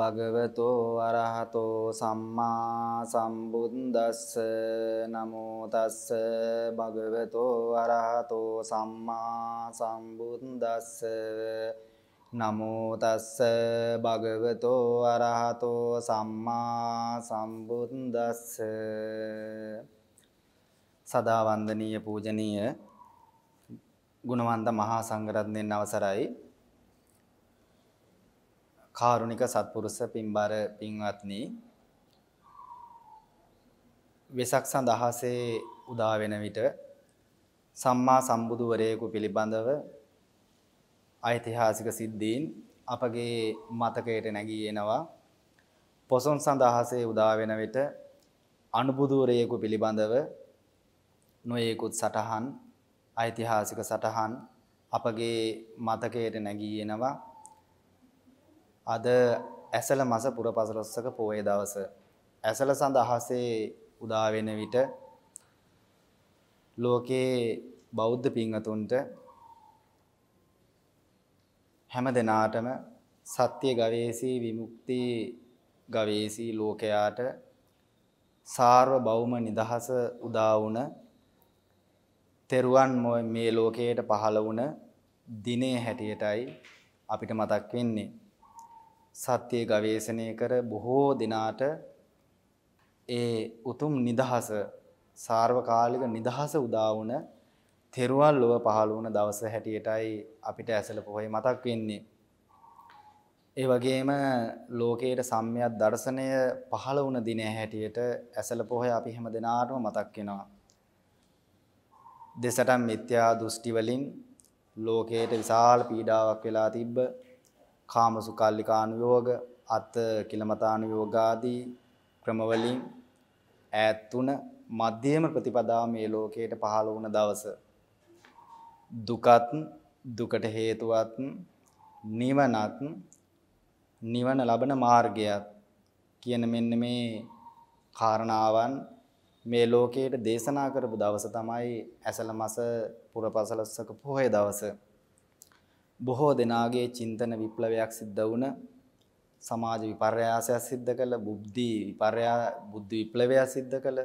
තස්ස භගවතෝ අරහතෝ සම්මා සම්බුද්දස්ස නමෝ තස්ස භගවතෝ අරහතෝ සම්මා සම්බුද්දස්ස නමෝ තස්ස භගවතෝ අරහතෝ සම්මා සම්බුද්දස්ස සදා වන්දනීය පූජනීය ගුණවන්ත මහා සංඝරත්නයන් අවසරයි. කාරුණික සත්පුරුෂ පින්බර පින්වත්නි. වෙසක් සඳහසේ උදා වෙන විට සම්මා සම්බුදුවරයෙකු පිළිබඳව ඓතිහාසික සිද්ධීන් අපගේ මතකයට නැගී එනවා. පොසොන් සඳහසේ උදා වෙන විට අනුබුදුවරයෙකු පිළිබඳව නොයෙකුත් සටහන් ඓතිහාසික සටහන් අපගේ මතකයට නැගී එනවා. අද ඇසල මස පුරපසළොස්වක පෝය දවස. ඇසල සඳ අහසේ උදා වෙන විට ලෝකේ බෞද්ධ පින්වතුන්ට හැම දිනාටම සත්‍ය ගවේෂී විමුක්ති ගවේෂී ලෝකයාට සාර්වභෞම නිදහස උදා වුණ තෙරුවන් මේ ලෝකයට පහළ වුණ දිනේ හැටියටයි අපිට මතක් වෙන්නේ. සත්‍ය ගවේෂණය කර බොහෝ දිනාට ඒ උතුම් නිදහස සාර්වකාලික නිදහස උදා වුණ තෙරුවන් ලොව පහළ වුණ දවස හැටියටයි අපිට ඇසල පොහොය මතක් වෙන්නේ. ඒ වගේම ලෝකයට සම්මියක් දර්ශනය පහළ වුණ දිනය හැටියට ඇසල පොහොය අපි හැම දෙනාටම මතක් වෙනවා. දෙසටන් මිත්‍යා දෘෂ්ටි වලින් ලෝකයට විශාල පීඩාවක් වෙලා තිබ්බ කාමසුකල්ලිකානුයෝග අත් කිලමතානුයෝග ආදී ක්‍රමවලින් ඈත් තුන මධ්‍යම ප්‍රතිපදාව මේ ලෝකයට පහළ වුණ දවස දුකත් දුකට හේතුවත් නිවනත් නිවන ලබන මාර්ගයත් කියන මෙන්න මේ කාරණාවන් මේ ලෝකයට දේශනා කරපු දවස තමයි ඇසල මස පුරපසළොස්වක පොහොය දවස. බොහෝ දෙනාගේ චින්තන විප්ලවයක් සිද්ධ වුණ සමාජ විපර්යාසයක් සිද්ධ කළ බුද්ධි විපර්යා බුද්ධ විප්ලවයක් සිද්ධ කළ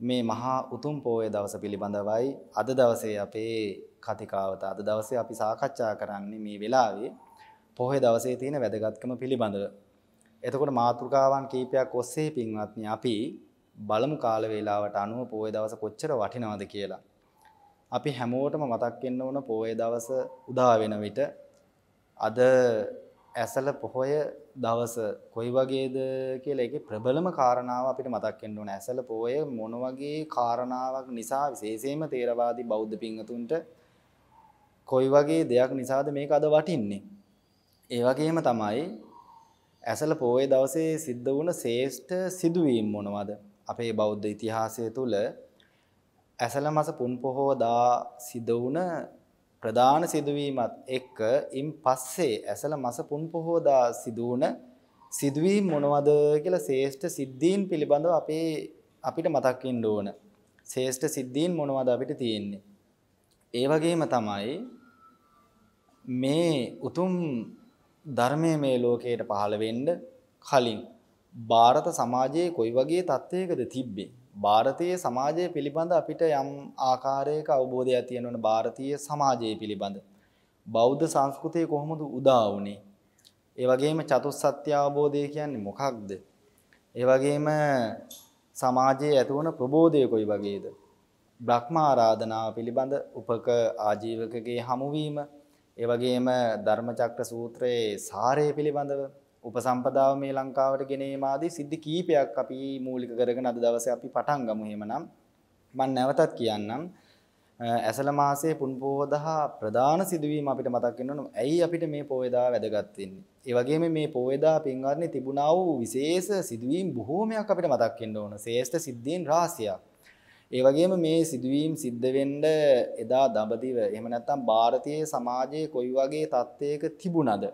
මේ මහා උතුම් පෝය දවස පිළිබඳවයි අද දවසේ අපේ කතිකාවත අද දවසේ අපි සාකච්ඡා කරන්නේ මේ වෙලාවේ පොහොය දවසේ තියෙන වැදගත්කම පිළිබඳව. එතකොට මාතෘකාවන් කීපයක් ඔස්සේ පින්වත්නි අපි බලමු කාල වේලාවට අනුව පොහොය දවස කොච්චර වටිනවද කියලා. අපි හැමෝටම මතක් වෙන්න ඕන පොහොය දවස උදා වෙන විට අද ඇසල පොහොය දවස කොයි වගේද කියලා ඒකේ ප්‍රබලම කාරණාව අපිට මතක් වෙන්න ඕන. ඇසල පොහොය මොන වගේ කාරණාවක් නිසා විශේෂයෙන්ම තේරවාදී බෞද්ධ පින්වතුන්ට කොයි වගේ දෙයක් නිසාද මේක අද වටින්නේ. ඒ වගේම තමයි ඇසල පොහොය දවසේ සිද්ධ වුණ ශ්‍රේෂ්ඨ සිදුවීම් මොනවද? අපේ බෞද්ධ ඉතිහාසය තුළ ඇසල මස පුන් පොහෝ දා සිදු වුණ ප්‍රධාන සිදුවීමත් එක්ක ඉන් පස්සේ ඇසල මස පුන් පොහෝ දා සිදු වුණ සිදුවීම් මොනවද කියලා ශ්‍රේෂ්ඨ සිද්ධීන් පිළිබඳව අපේ අපිට මතක් වෙන්න ඕන. ශ්‍රේෂ්ඨ සිද්ධීන් මොනවද අපිට තියෙන්නේ? ඒ වගේම තමයි මේ උතුම් ධර්මයේ මේ ලෝකයට පහළ වෙන්න කලින් ಭಾರತ සමාජයේ කොයි වගේ තත්ත්වයකද තිබ්බේ? ಭಾರತೀය සමාජය පිළිබඳ අපිට යම් ආකාරයක අවබෝධයක් තියෙනවන ಭಾರತೀය සමාජය පිළිබඳ බෞද්ධ සංස්කෘතිය කොහොමද උදා වුනේ? ඒ වගේම චතුස්සත්‍ය අවබෝධය කියන්නේ මොකක්ද? ඒ වගේම සමාජයේ ඇතිවන ප්‍රබෝධය කොයි වගේද? බ්‍රහ්ම ආරාධනාව පිළිබඳ උපක ආජීවකගේ හමුවීම, ඒ වගේම ධර්මචක්‍ර සූත්‍රයේ සාරය පිළිබඳව උපසම්පදාව මේ ලංකාවට ගෙනීම ආදී සිද්ධි කීපයක් අපි මූලික කරගෙන අද දවසේ අපි පටන් ගමු එහෙමනම් මම නැවතත් කියන්නම් ඇසල මාසයේ පුන් පොහොදා ප්‍රධාන සිදුවීම අපිට මතක් වෙන්න ඕන. ඇයි අපිට මේ පොයදා වැදගත් වෙන්නේ? ඒ වගේම මේ පොයදා පින්වත්නි තිබුණා වූ විශේෂ සිදුවීම් බොහෝමයක් අපිට මතක් වෙන්න ඕන. ශ්‍රේෂ්ඨ සිද්ධීන් රාශියක්. ඒ වගේම මේ සිදුවීම් සිද්ධ වෙන්න එදා දඹදිව එහෙම නැත්නම් ಭಾರತೀಯ සමාජයේ කොයි වගේ තත්ත්වයක තිබුණද?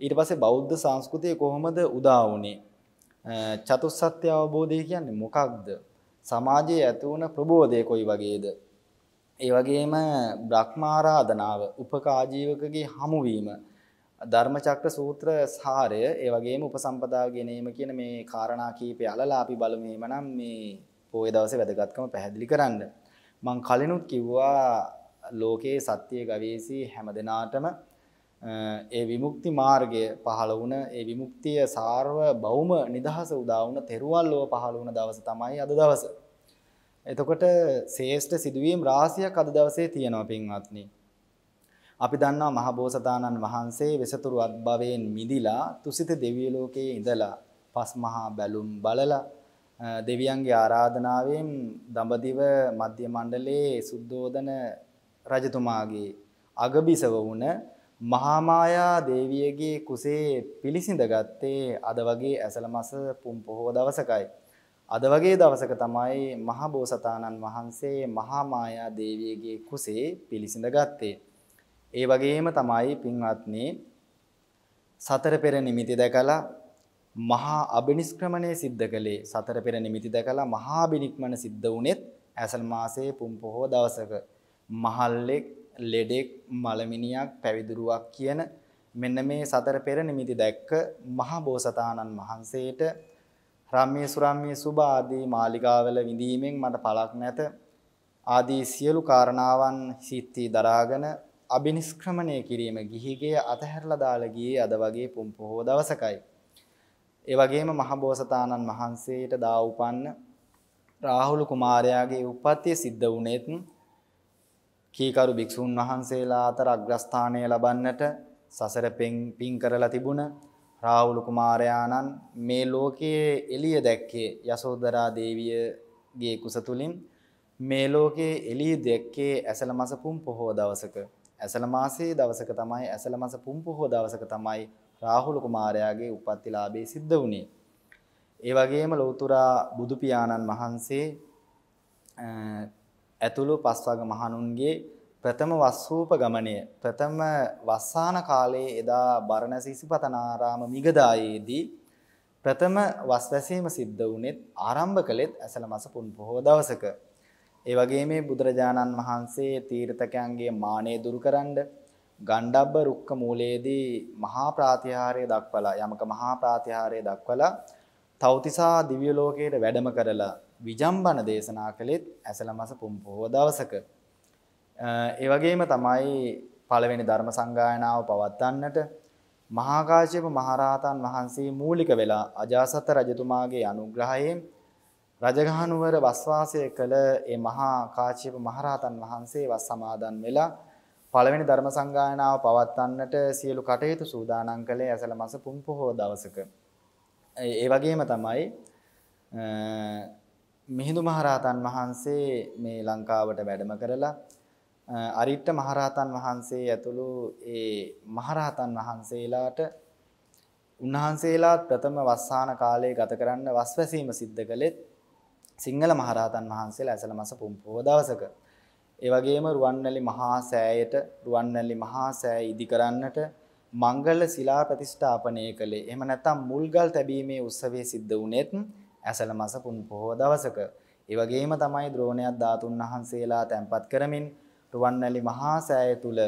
ඊට පස්සේ බෞද්ධ සංස්කෘතිය කොහොමද උදා වුනේ? චතුස්සත්‍ය අවබෝධය කියන්නේ මොකක්ද? සමාජයේ ඇති වුණ ප්‍රබෝධය කොයි වගේද? ඒ වගේම බ්‍රහ්මාරාධනාව, උපකාජීවකගේ හමුවීම, ධර්මචක්‍ර සූත්‍ර සාරය ඒ වගේම උපසම්පදා ගැනීම කියන මේ කාරණා කීපය අලලා අපි බලමු එමනම් මේ පොයේ දවසේ වැදගත්කම පැහැදිලි කරන්න. මං කලිනුත් කිව්වා ලෝකයේ සත්‍ය ගවේෂී හැම දිනාටම ඒ විමුක්ති මාර්ගය පහළ වුණ ඒ විමුක්තිය සාර්ව බෞම නිදහස උදා වුණ තෙරුවන් ලොව පහළ වුණ දවස තමයි අද දවස. එතකොට ශේෂ්ඨ සිදුවීම් රාශියක් අද දවසේ තියෙනවා පින්වත්නි. අපි දන්නවා මහබෝසතාණන් වහන්සේ වෙසතුරු අත්භවයෙන් මිදිලා තුසිත දෙවිය ලෝකයේ ඉඳලා පස් මහා බැලුම් බලලා දෙවියන්ගේ ආරාධනාවෙන් දඹදිව මධ්‍ය මණ්ඩලයේ සුද්ධෝදන රජතුමාගේ අගබිසව වුණ මහා මායා දේවියගේ කුසේ පිළිසිඳ ගත්තේ අද වගේ ඇසල මස පුම් පොහොව දවසකයි. අද වගේ දවසක තමයි මහා බෝසතාණන් වහන්සේ මහා මායා දේවියගේ කුසේ පිළිසිඳ ගත්තේ. ඒ වගේම තමයි පින්වත්නි සතර පෙර නිමිති දැකලා මහා අබිනිෂ්ක්‍රමණය සිද්ධ කළේ සතර පෙර නිමිති දැකලා මහා අබිනික්මන සිද්ධ වුණෙත් ඇසල් මාසයේ පුම් පොහොව දවසක මහල්ලෙක් ලෙඩෙක් මලමිනියක් පැවිදුරුවක් කියන මෙන්න මේ සතර පෙර නිමිති දැක්ක මහා බෝසතාණන් වහන්සේට රම්‍ය සුරම්‍ය සුභ ආදී මාලිගාවල විඳීමෙන් මට පළක් නැත ආදී සියලු කාරණාවන් සිත්ති දරාගෙන අබිනිෂ්ක්‍රමණය කිරීම ගිහිගේ අතහැරලා දාලා ගියේ අද වගේ පුම් පොහොව දවසකයි. ඒ වගේම මහබෝසතාණන් වහන්සේට දා උපන්න රාහුල කුමාරයාගේ උප්පත්තිය සිද්ධ වුණෙත් කීකරු භික්ෂුන් වහන්සේලා අතර අග්‍රස්ථානය ලබන්නට සසර පින් කරලා තිබුණ රාහුල කුමාරයාණන් මේ ලෝකයේ එළිය දැක්කේ යසෝදරා දේවියගේ කුස තුලින් මේ ලෝකයේ එළිය දැක්කේ ඇසල මස පුම් පොහොව දවසක. ඇසල මාසයේ දවසක තමයි ඇසල මස පුම් පොහොව දවසක තමයි රාහුල කුමාරයාගේ උපත්තිලාභේ සිද්ධ වුණේ. ඒ වගේම ලෞතුරා බුදු පියාණන් වහන්සේ ඇතුළු පස්වග මහණුන්ගේ ප්‍රථම වස්සූප ගමනය ප්‍රථම වස්සාන කාලයේ එදා බරණැස ඉසිපතනාරාම මිගදායේදී ප්‍රථම වස්වැසීම සිද්ධ වුණෙත් ආරම්භ කළෙත් ඇසල මස පුන් පොහොව දවසක. ඒ වගේම බුදුරජාණන් වහන්සේ තීර්ථකයන්ගේ මානෙ දුරු කරන්න ගණ්ඩබ්බ රුක්ක මූලයේදී මහා ප්‍රාතිහාර්ය දක්වලා යමක මහා ප්‍රාතිහාර්ය දක්වලා තෞතිසා දිව්‍ය ලෝකයට වැඩම කරලා විජම්බන දේශනා කළෙත් ඇසල මස පුම් පොහොව දවසක. ඒ වගේම තමයි පළවෙනි ධර්ම සංගායනාව පවත්වන්නට මහා කාශ්‍යප මහරහතන් වහන්සේ මූලික වෙලා අජාසත් රජතුමාගේ අනුග්‍රහයෙන් රජගහනුවර වස්වාසය කළ ඒ මහා කාශ්‍යප මහරහතන් වහන්සේ වස් සමාදන් වෙලා පළවෙනි ධර්ම සංගායනාව පවත්වන්නට සියලු කටයුතු සූදානම් කළේ ඇසල මස පුන් පොහොව දවසක. ඒ වගේම තමයි මිහිඳු මහරහතන් වහන්සේ මේ ලංකාවට වැඩම කරලා අරිට්ට මහරහතන් වහන්සේ ඇතුළු ඒ මහරහතන් වහන්සේලාට උන්වහන්සේලාත් ප්‍රථම වස්සාන කාලයේ ගත කරන්න වස්වැසීම සිද්ධ කළෙත් සිංහල මහරහතන් වහන්සේලා ඇසල මස පුම්පුව දවසක. ඒ වගේම රුවන්වැලි මහා සෑයට රුවන්වැලි මහා සෑය ඉදි කරන්නට මංගල ශිලා ප්‍රතිෂ්ඨාපනය කළේ. එහෙම නැත්නම් මුල්ගල් තැබීමේ උත්සවය සිද්ධ වුණෙත් ඇසල මස පුන් පොහොව දවසක. ඒ වගේම තමයි ද්‍රෝණයක් ධාතුන් වහන්සේලා තැන්පත් කරමින් රුවන්වැලි මහා සෑය තුල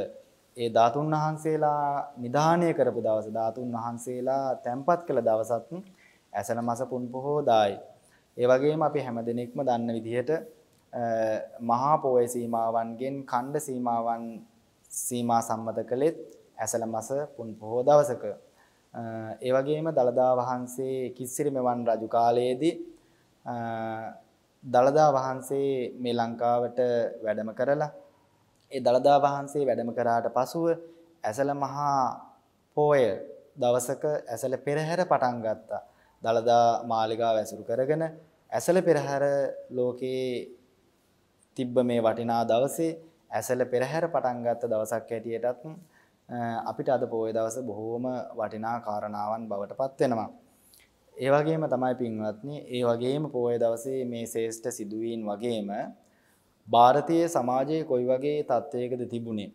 ඒ ධාතුන් වහන්සේලා නිධානය කරපු දවස ධාතුන් වහන්සේලා තැන්පත් කළ දවසත් ඇසල මස පුන් පොහොව දායි. ඒ වගේම අපි හැමදෙනෙක්ම දන්න විදිහට මහා පොය සීමාවන්ගෙන් ඛණ්ඩ සීමාවන් සීමා සම්මත කළෙත් ඇසල මස පුන් පොහොව දවසක. ඒ වගේම දළදා වහන්සේ කිස්සිරි මෙවන් රජු කාලයේදී දළදා වහන්සේ මේ ලංකාවට වැඩම කරලා ඒ දළදා වහන්සේ වැඩම කරාට පසුව ඇසල මහා පෝය දවසක ඇසල පෙරහැර පටන් ගත්තා. දළදා මාලිගාව ඇසුරු කරගෙන ඇසල පෙරහැර ලෝකේ තිබ්බ මේ වටිනා දවසේ ඇසල පෙරහැර පටන් ගත්ත දවසක් හැටියටත් අපිට අද පොය දවස බොහෝම වටිනා කාරණාවන් බවට පත් වෙනවා. ඒ වගේම තමයි පින්වත්නි, ඒ වගේම පොය දවසේ මේ ශ්‍රේෂ්ඨ සිදුවීම් වගේම ಭಾರತೀಯ සමාජයේ කොයි වගේ තත්වයකද තිබුණේ?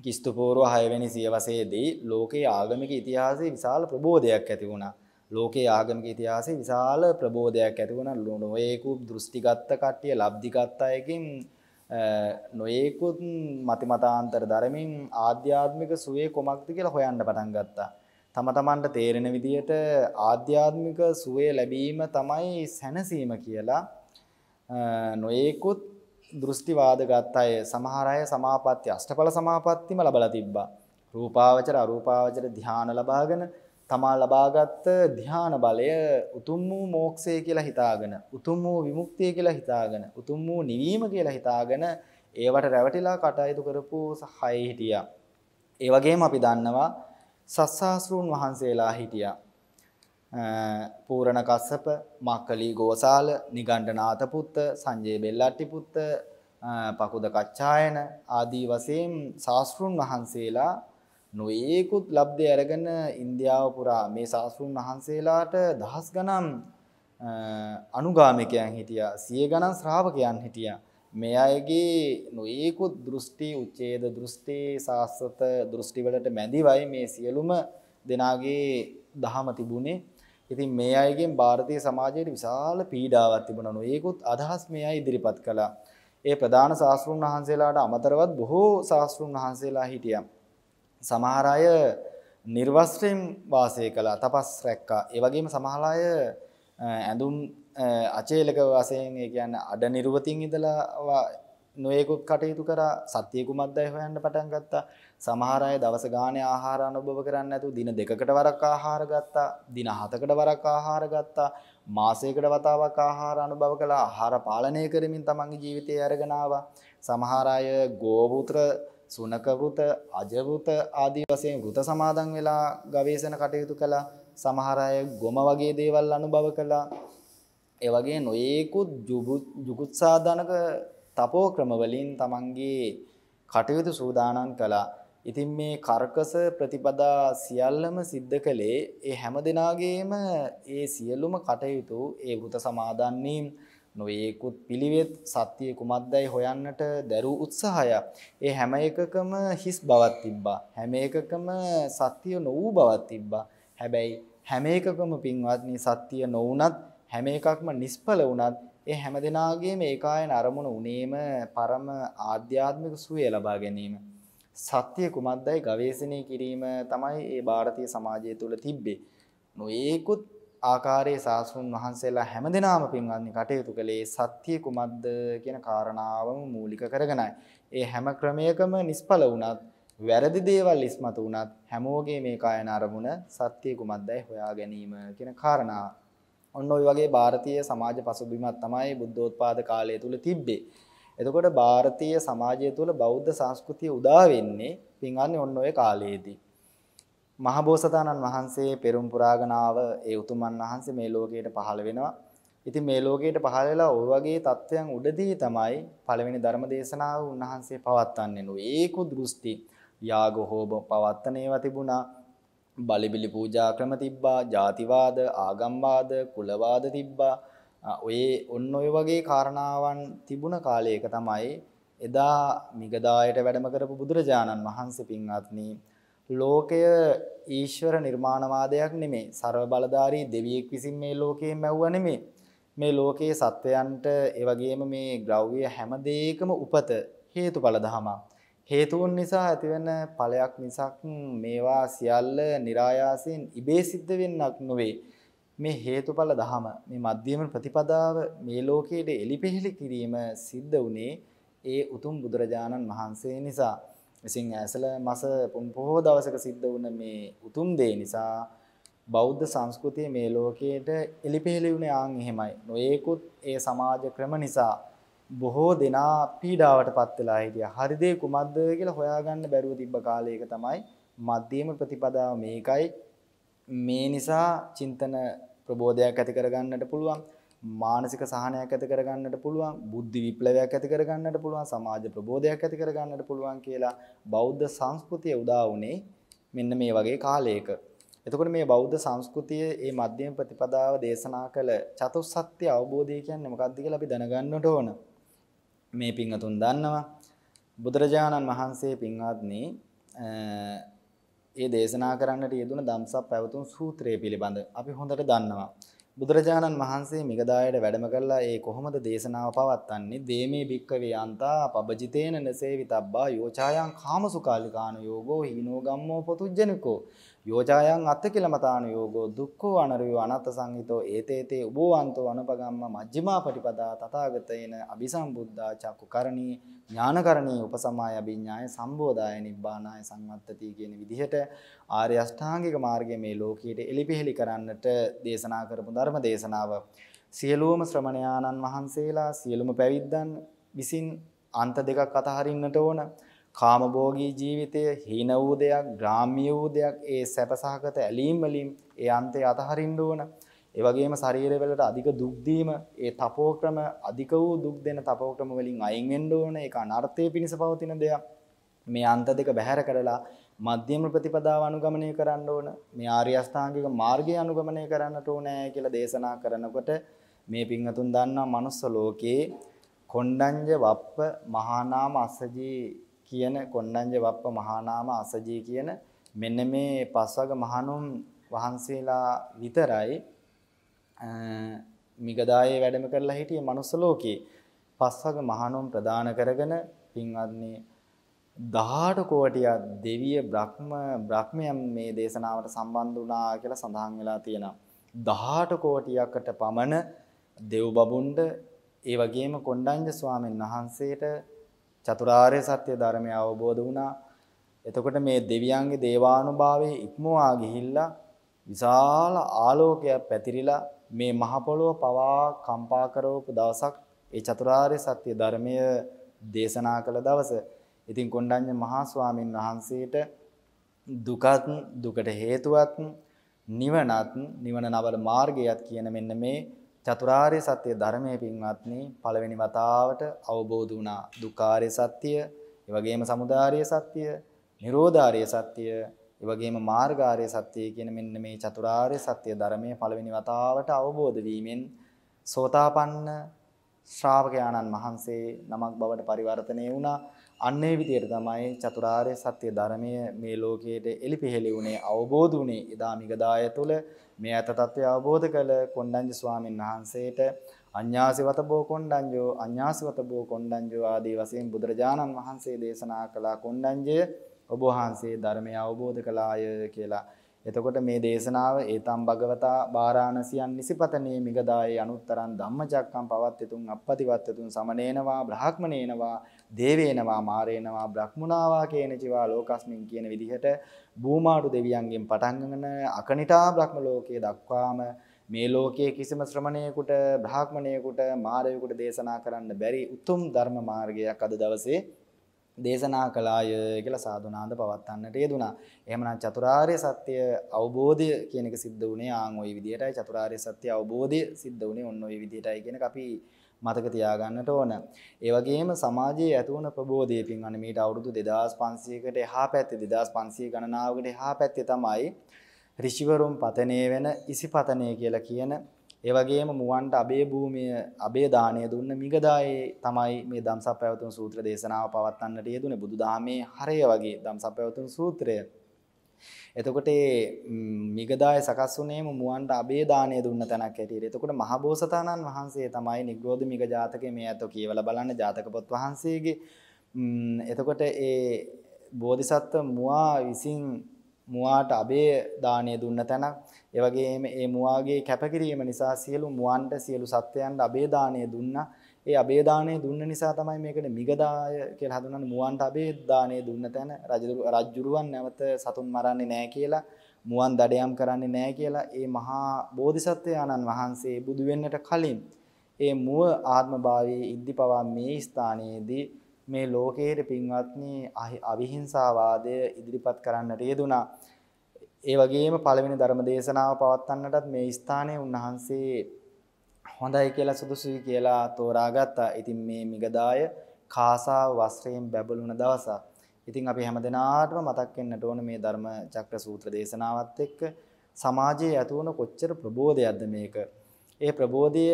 කිස්තු පූර්ව 6 වෙනි සියවසේදී ලෝකයේ ආගමික ඉතිහාසයේ විශාල ප්‍රබෝධයක් ඇති වුණා. ලෝකයේ ආගමික ඉතිහාසයේ විශාල ප්‍රබෝධයක් ඇති වුණා. නොයේකු දෘෂ්ටිගත කට්ටිය, ලබ්ධිගත අයකින් නොයෙකුත් මතිමතාන්තර දරමින් ආධ්‍යාත්මික සුවේ කොමක්ද කියලා හොයන්න පටන් ගත්තා. තම තමන්ට තේරෙන විදිහට ආධ්‍යාත්මික සුවේ ලැබීම තමයි සැනසීම කියලා නොයෙකුත් දෘෂ්ටිවාද ගත්ත අය සමහර අය සමාපatti අෂ්ටඵල සමාපත්තිම ලබලා තිබ්බා. රූපාවචර අරූපාවචර ධ්‍යාන ලබාගෙන තමා ලබාගත් ධ්‍යාන බලය උතුම් වූ මෝක්ෂය කියලා හිතාගෙන උතුම් වූ විමුක්තිය කියලා හිතාගෙන උතුම් වූ නිවීම කියලා හිතාගෙන ඒවට රැවටිලා කටයුතු කරපු හය හිටියා. ඒ වගේම අපි දන්නවා සස්සාස්රුන් වහන්සේලා හිටියා. පූරණ කස්සප, මක්කලි ගෝසාල, නිගණ්ඨනාත පුත්ත, සංජය බෙල්ලට්ටි පුත්ත, පකුද කච්චායන ආදී වශයෙන් ශාස්ත්‍රුන් වහන්සේලා නොඒකුත් ලබ්ධය අරගෙන ඉන්දියාව පුරා මේ ශාස්ෘන් වහන්සේලාට දහස් ගනම් අනුගාමිකයන් හිටිය සිය ගණන් ශ්‍රාවකයන් හිටිය. මේ අයගේ නොඒකුත් දෘෂ්ටි උච්චේද දෘෂ්ටි ශාස්ත්‍රත දෘෂ්ටිවලට මැදිවයි මේ සියලුම දෙනාගේ දහම තිබුණේ. ඉතින් මේ අයගෙන් භාරතය සමාජයට විශාල පීඩාවත් තිබුණ. නොඒකුත් අදහස් මේ අයි ඉදිරිපත් කලා ඒ ප්‍රධාන ශාස්තෘන් වහන්සේලාට අමතරවත් බොහෝ ශාස්තෘන් වහන්සේලා හිටියම් සමහර අය නිර්වස්ත්‍රයෙන් වාසය කළා තපස් රැක්කා ඒ වගේම සමහර අය ඇඳුම් අචේලක වශයෙන් ඒ කියන්නේ අඩ නිර්වතින් ඉඳලා නොයෙකුත් කටයුතු කරා සත්‍ය කුමක්දයි හොයන්න පටන් ගත්තා. සමහර අය දවස ගානේ ආහාර අනුභව කරන්නේ නැතුව දින දෙකකට වරක් ආහාර ගත්තා. දින හතකට වරක් ආහාර ගත්තා. මාසයකට වතාවක් ආහාර අනුභව කළා. ආහාර පාලනය කරමින් තමන්ගේ ජීවිතය අරගෙන ආවා. සමහර අය ගෝපුත්‍ර සුනක වෘත, අජ වෘත ආදී වශයෙන් වෘත සමාදන් වෙලා ගවේෂණ කටයුතු කළා. සමහර අය ගොම වගේ දේවල් අනුභව කළා. ඒ වගේ නොයේකුත් ජුගුත්සාධනක තපෝ ක්‍රම වලින් තමන්ගේ කටයුතු සූදානම් කළා. ඉතින් මේ කර්කස ප්‍රතිපදා සියල්ලම සිද්ධ කළේ ඒ හැම දිනාගේම ඒ සියලුම කටයුතු ඒ වෘත සමාදන් නොයේකුත් පිළිවෙත් සත්‍ය කුමක්දයි හොයන්නට දරූ උත්සාහය. ඒ හැම එකකම හිස් බවක් තිබ්බා. හැම එකකම සත්‍ය නොවූ බවක් තිබ්බා. හැබැයි හැම එකකම පින්වත්නි සත්‍ය නොවුනත් හැම එකක්ම නිෂ්ඵල වුණත් ඒ හැම දිනාගේම ඒකායන අරමුණ උනේම පරම ආධ්‍යාත්මික සුවය ලබා ගැනීම. සත්‍ය කුමක්දයි ගවේෂණය කිරීම තමයි ඒ ಭಾರತೀಯ සමාජය තුළ තිබ්බේ. නොඒකුත් ආකාරයේ සාස්ෘන් වහන්සේලා හැමදෙනාම පින්වත්නි කටයුතු කළේ සත්‍ය කුමක්ද කියන කාරණාවම මූලික කරගෙනයි. ඒ හැම ක්‍රමයකම නිෂ්ඵල වුණත් වැරදි දේවල් ඉස්මතු වුණත් හැමෝගේ මේ කායන අරමුණ සත්‍ය කුමක්දයි හොයා ගැනීම කියන කාරණාව. ඔන්න ওই වගේ ಭಾರತೀಯ සමාජ පසුබිමක් තමයි බුද්ධෝත්පාද කාලය තුල තිබ්බේ. එතකොට ಭಾರತೀಯ සමාජය තුල බෞද්ධ සංස්කෘතිය උදා වෙන්නේ පින්වත්නි ඔන්න ඔය කාලයේදී. මහබෝසතාණන් වහන්සේ පෙරම් පුරාගනාව ඒ උතුමන් වහන්සේ මේ ලෝකයට පහළ වෙනවා. ඉතින් මේ ලෝකයට පහළ වෙලා ওই වගේ தත්වයන් උඩදී තමයි පළවෙනි ධර්ම දේශනාව උන්වහන්සේ පවත්වන්නේ. නෝ ඒකු දෘෂ්ටි. යාග හෝබ පවත්තනේවා තිබුණා. බලිබිලි පූජා ක්‍රම තිබ්බා. ಜಾතිවාද ආගම්වාද කුලවාද තිබ්බා. ඔය ඔන්න ඔය වගේ කාරණාවන් තිබුණ කාලයක තමයි එදා මිගදායට වැඩම කරපු බුදුරජාණන් වහන්සේ පින්වත්නි ලෝකය ඊශ්වර නිර්මාණවාදයක් නෙමේ සර්ව බලධාරී දෙවියෙක් විසින් මේ ලෝකයේ මැව්ව නෙමේ මේ ලෝකයේ සත්වයන්ට ඒ වගේම මේ ද්‍රව්‍ය හැම දෙයකම උපත හේතුඵල ධමයක් හේතුන් නිසා ඇතිවෙන ඵලයක් මිසක් මේවා සියල්ල નિરાයාසයෙන් ඉබේ සිද්ධ වෙන්නක් නොවේ. මේ හේතුඵල ධම මේ මධ්‍යම ප්‍රතිපදාව මේ ලෝකයේ එලිපෙහෙලි කිරීම සිද්ධ වුණේ ඒ උතුම් බුදුරජාණන් වහන්සේ නිසා. ඉතින් ඇසල මාස පොහොව දවසක සිද්ධ වුණ මේ උතුම් දේ නිසා බෞද්ධ සංස්කෘතිය මේ ලෝකයට එලිපෙහෙලි වුණේ ආන් එහෙමයි. නොයේකුත් ඒ සමාජ ක්‍රම නිසා බොහෝ දෙනා පීඩාවටපත් වෙලා හිටියා. හරි දේ කුමක්ද කියලා හොයාගන්න බැරුව තිබ්බ කාලයක තමයි මධ්‍යම ප්‍රතිපදාව මේකයි. මේ නිසා චින්තන ප්‍රබෝධයක් ඇති කරගන්නට පුළුවන්. මානසික සහනයක් ඇති කරගන්නට පුළුවන්. බුද්ධි විප්ලවයක් ඇති කරගන්නට පුළුවන්. සමාජ ප්‍රබෝධයක් ඇති කරගන්නට පුළුවන් කියලා බෞද්ධ සංස්කෘතිය උදා වුණේ මෙන්න මේ වගේ කාලයක. එතකොට මේ බෞද්ධ සංස්කෘතිය මේ මධ්‍යම ප්‍රතිපදාව දේශනා කළ චතුස්සත්‍ය අවබෝධය කියන්නේ මොකක්ද කියලා අපි දැනගන්නට ඕන. මේ පින්වතුන් දන්නවා බුදුරජාණන් වහන්සේ පින්වත්නි ඒ දේශනා කරන්නට යෙදුන ධම්සප් පැවතුම් සූත්‍රය පිළිබඳ අපි හොඳට දන්නවා බුදුරජාණන් වහන්සේ මිගදායට වැඩම කරලා ඒ කොහොමද දේශනාව පවත්වන්නේ? දේමේ භික්කවේ යන්තා පබජිතේන නසේවිතබ්බා යෝචායන් කාමසුකාලිකාන යෝගෝ හීනෝ ගම්මෝ පොතුජ්ජනිකෝ යෝජායන් අත්තකිලමතාන යෝගෝ දුක්ඛෝ අනරයෝ අනත්ත සංහිතෝ ඒතේතේ උබෝවන්තෝ අනුපගම්ම මජ්ක්‍ධිමා පටිපදා තථාගතේන අபிසම්බුද්ධා චක්කුකරණී ඥානකරණී උපසමාය අභිඥාය සම්බෝධාය නිබ්බානාය සංවත්තති කියන විදිහට ආර්ය අෂ්ටාංගික මාර්ගයේ මේ ලෝකයට එලිපෙහෙලි කරන්නට දේශනා කරපු ධර්ම දේශනාව සියලුම ශ්‍රමණයාණන් වහන්සේලා සියලුම පැවිද්දන් විසින් අන්ත දෙකක් අතහරින්නට ඕන. කාමභෝගී ජීවිතය හීන වූ දෙයක්, ග්‍රාම්‍ය වූ දෙයක්, ඒ සැපසහගත ඇලීම් වලින් ඒ අන්තය අතහරින්න ඕන. ඒ වගේම ශරීරය වලට අධික දුක් දීම, ඒ තපෝක්‍රම අධික වූ දුක් දෙන තපෝක්‍රම වලින් අයින් වෙන්න ඕන. ඒක අනර්ථයේ පිණිස පවතින දෙයක්. මේ අන්ත දෙක බැහැර කරලා මධ්‍යම ප්‍රතිපදාව අනුගමනය කරන්න ඕන. මේ ආර්ය අෂ්ටාංගික මාර්ගය අනුගමනය කරන්නට ඕනේ කියලා දේශනා කරනකොට මේ පින්වතුන් දන්නා manuss ලෝකේ කොණ්ඩඤ්ජ වප්ප මහානාම අසජී කියන කොණ්ණඤ්ඤ වප්ප මහානාම අසජී කියන මෙන්න මේ පස්වග මහණුන් වහන්සේලා විතරයි මිගදායේ වැඩම කරලා හිටියේ මනුස්ස ලෝකේ. පස්වග මහණුන් ප්‍රදාන කරගෙන පින්වත්නි 18 කෝටියක් දෙවිය බ්‍රහ්ම බ්‍රහ්මයන් මේ දේශනාවට සම්බන්ධ වුණා කියලා සඳහන් වෙලා තියෙනවා. 18 කෝටියකට පමණ දෙව් බබුන්ඩ ඒ වගේම කොණ්ඩඤ්ඤ ස්වාමීන් වහන්සේට චතුරාර්ය සත්‍ය ධර්මය අවබෝධ වුණා. එතකොට මේ දෙවියන්ගේ දේවානුභාවයේ ඉක්මවා ගිහිල්ලා විශාල ආලෝකයක් පැතිරිලා මේ මහ පොළොව පවා කම්පා කරවපු දවසක් ඒ චතුරාර්ය සත්‍ය ධර්මය දේශනා කළ දවස. ඉතින් කොණ්ඩඤ්ඤ මහා ස්වාමීන් වහන්සේට දුකත් දුකට හේතුවත් නිවනත් නිවන නවල මාර්ගයත් කියන මෙන්න මේ චතුරාර්ය සත්‍ය ධර්මයේ පින්වත්නි පළවෙනි වතාවට අවබෝධ වුණා දුක්ඛාර්ය සත්‍ය, ඒ වගේම සමුදාර්ය සත්‍ය, නිරෝධාර්ය සත්‍ය, ඒ වගේම මාර්ගාර්ය සත්‍ය කියන මෙන්න මේ චතුරාර්ය සත්‍ය ධර්මයේ පළවෙනි වතාවට අවබෝධ වීමෙන් සෝතාපන්න ශ්‍රාවකයාණන් වහන්සේ නමක් බවට පරිවර්තනය වුණා. අන්නේ විදියට තමයි චතුරාර්ය සත්‍ය ධර්මය මේ ලෝකයට එලිපෙහෙළි වුණේ අවබෝධ වුණේ. එදා මිගදාය තුල මේ අත తත්වය අවබෝධ කළ කොණ්ඩඤ්ඤ ස්වාමීන් වහන්සේට අඤ්ඤාසිවත බෝ කොණ්ඩඤ්ඤෝ අඤ්ඤාසිවත බෝ කොණ්ඩඤ්ඤෝ ආදී වශයෙන් බුදුරජාණන් වහන්සේ දේශනා කළ කොණ්ඩඤ්ඤය ඔබ වහන්සේ ධර්මය අවබෝධ කළාය කියලා. එතකොට මේ දේශනාව ඒතම් භගවතා බාරාණසියන් නිසිපතනේ මිගදායේ අනුත්තරං ධම්මචක්කම් පවත්තිතුන් අපපතිවත්තුන් සමනේනවා බ්‍රාහ්මනේනවා දේවේනවා මාරේනවා බ්‍රහ්මුණාවා කේනචිවා ලෝකස්මින් කියන විදිහට භූමාඩු දෙවියන්ගෙන් පටන්ගෙන අකනිටා බ්‍රහ්ම ලෝකයේ දක්වාම මේ ලෝකයේ කිසිම ශ්‍රමණයෙකුට බ්‍රාහ්මණයෙකුට මාරයෙකුට දේශනා කරන්න බැරි උතුම් ධර්ම මාර්ගයක් අද දවසේ දේශනා කළාය කියලා සාදුනාද පවත්වන්නට යෙදුනා. එහෙමනම් චතුරාර්ය සත්‍ය අවබෝධය කියන එක සිද්ධ වුණේ ආන් ওই විදිහටයි චතුරාර්ය සත්‍ය අවබෝධය සිද්ධ වුණේ ඔන්න ওই විදිහටයි කියන එක අපි මතක තියාගන්නට ඕන. ඒ වගේම සමාජයේ ඇතුවන ප්‍රබෝධය පින්වන්න මීට අවුරුදු 2500කට එහා පැත්තේ 2500 ගණනාවකට එහා පැත්තේ තමයි ඍෂිවරුන් පතනේ වෙන ඉසිපතනේ කියලා කියන ඒ වගේම මුවන්ට අබේ භූමිය අබේ දාණය දුන්න මිගදායේ තමයි මේ ධම්සප්පවතුන් සූත්‍ර දේශනාව පවත්වන්නට යෙදුනේ බුදුදහමේ හරය වගේ ධම්සප්පවතුන් සූත්‍රය. එතකොට මිගදාය සකස් වුණේම මුවන්ට අබේ දාණය දුන්න තැනක් හැටියට. එතකොට මහබෝසතාණන් වහන්සේ තමයි නිග්‍රෝධ මිග ජාතකයේ මේ අතෝ කියවලා බලන්න ජාතක පොත් වහන්සේගේ එතකොට ඒ බෝධිසත්ව මුවා විසින් මුවාට අබේ දාණය දුන්න තැනක් ඒ වගේම ඒ මුවාගේ කැපකිරීම නිසා සියලු මුවන්ට සියලු සත්වයන්ට අබේ දාණය දුන්නා. ඒ අබේ දාණය දුන්න නිසා තමයි මේකට මිගදාය කියලා හඳුන්වන්නේ මුවන්ට අබේ දාණය දුන්න තැන රජුරුවන් නැවත සතුන් මරන්නේ නැහැ කියලා මුවන් දඩයම් කරන්නේ නැහැ කියලා ඒ මහා බෝධිසත්වයාණන් වහන්සේ බුදු වෙන්නට කලින් ඒ මුව ආත්මභාවයේ ඉද්ධිපවා මේ ස්ථානයේදී මේ ලෝකයේ පින්වත්නි අවිහිංසාවාදය ඉදිරිපත් කරන්නට යෙදුනා. ඒ වගේම පළවෙනි ධර්ම දේශනාව පවත්වන්නටත් මේ ස්ථානයේ උන්වහන්සේ හොඳයි කියලා සුදුසුයි කියලා තෝරාගත්තා. ඉතින් මේ මිගදාය කාසා වස්ත්‍රයෙන් බැබළුණ දවසක්. ඉතින් අපි හැමදෙනාටම මතක් වෙන්නට ඕන මේ ධර්ම චක්‍ර සූත්‍ර දේශනාවත් එක්ක සමාජයේ ඇති වුණ කොච්චර ප්‍රබෝධයක්ද මේක. ඒ ප්‍රබෝධය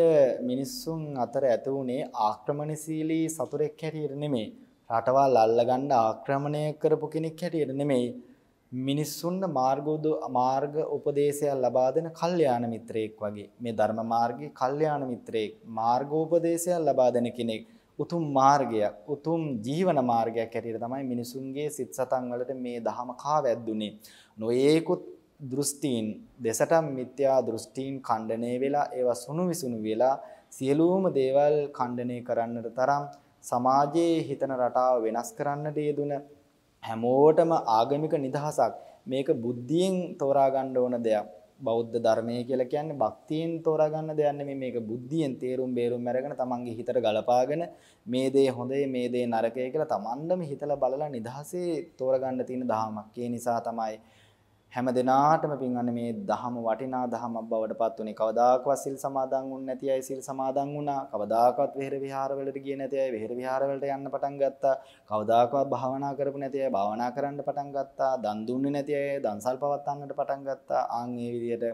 මිනිස්සුන් අතර ඇති වුණේ ආක්‍රමණශීලී සතුරෙක් හැටියට නෙමෙයි. රටවල් අල්ලගන්න ආක්‍රමණය කරපු කෙනෙක් හැටියට නෙමෙයි. මිනිස්සුන්ට මාර්ගෝද මාර්ග උපදේශයක් ලබා දෙන කල්යාණ මිත්‍රයෙක් වගේ. මේ ධර්ම මාර්ගයේ කල්යාණ මිත්‍රයෙක් මාර්ගෝපදේශයක් ලබා දෙන කෙනෙක් උතුම් මාර්ගයක් උතුම් ජීවන මාර්ගයක් හැටියට තමයි මිනිසුන්ගේ සිත් සතන් වලට මේ දහම කාවැද්දුනේ නොයේකුත් දෘෂ්ටීන් දෙසට මිත්‍යා දෘෂ්ටීන් ඛණ්ඩණය වෙලා ඒවා සුණු විසුණු වෙලා සියලුම දේවල් ඛණ්ඩණය කරන්නට තරම් සමාජයේ හිතන රටාව වෙනස් කරන්නට යෙදුන හැමෝටම ආගමික නිදහසක් මේක බුද්ධියෙන් තෝරා ගන්න ඕන දෙයක්. බෞද්ධ ධර්මය කියලා කියන්නේ භක්තියෙන් තෝරා ගන්න දෙයක් නෙමෙයි මේක බුද්ධියෙන් තේරුම් බේරුම් අරගෙන තමන්ගේ හිතට ගලපාගෙන මේ දේ හොඳයි මේ දේ නරකයි කියලා තමන්දම හිතලා බලලා නිදහසේ තෝරගන්න තියෙන දහමක්. ඒ නිසා තමයි හැම දිනාටම පින්වන්නේ මේ දහම වටිනා දහමක් බවට පත් උනේ. කවදාකවත් සිල් සමාදන් වුනේ නැති අය සිල් සමාදන් වුණා. කවදාකවත් විහෙර විහාර වලට ගියේ නැති අය විහෙර විහාර වලට යන්න පටන් ගත්තා. කවදාකවත් භාවනා කරපු නැති අය භාවනා කරන්න පටන් ගත්තා. දන් දුන්නේ නැති අය දන්සල් පවත්වන්නට පටන් ගත්තා. ආන් මේ විදිහට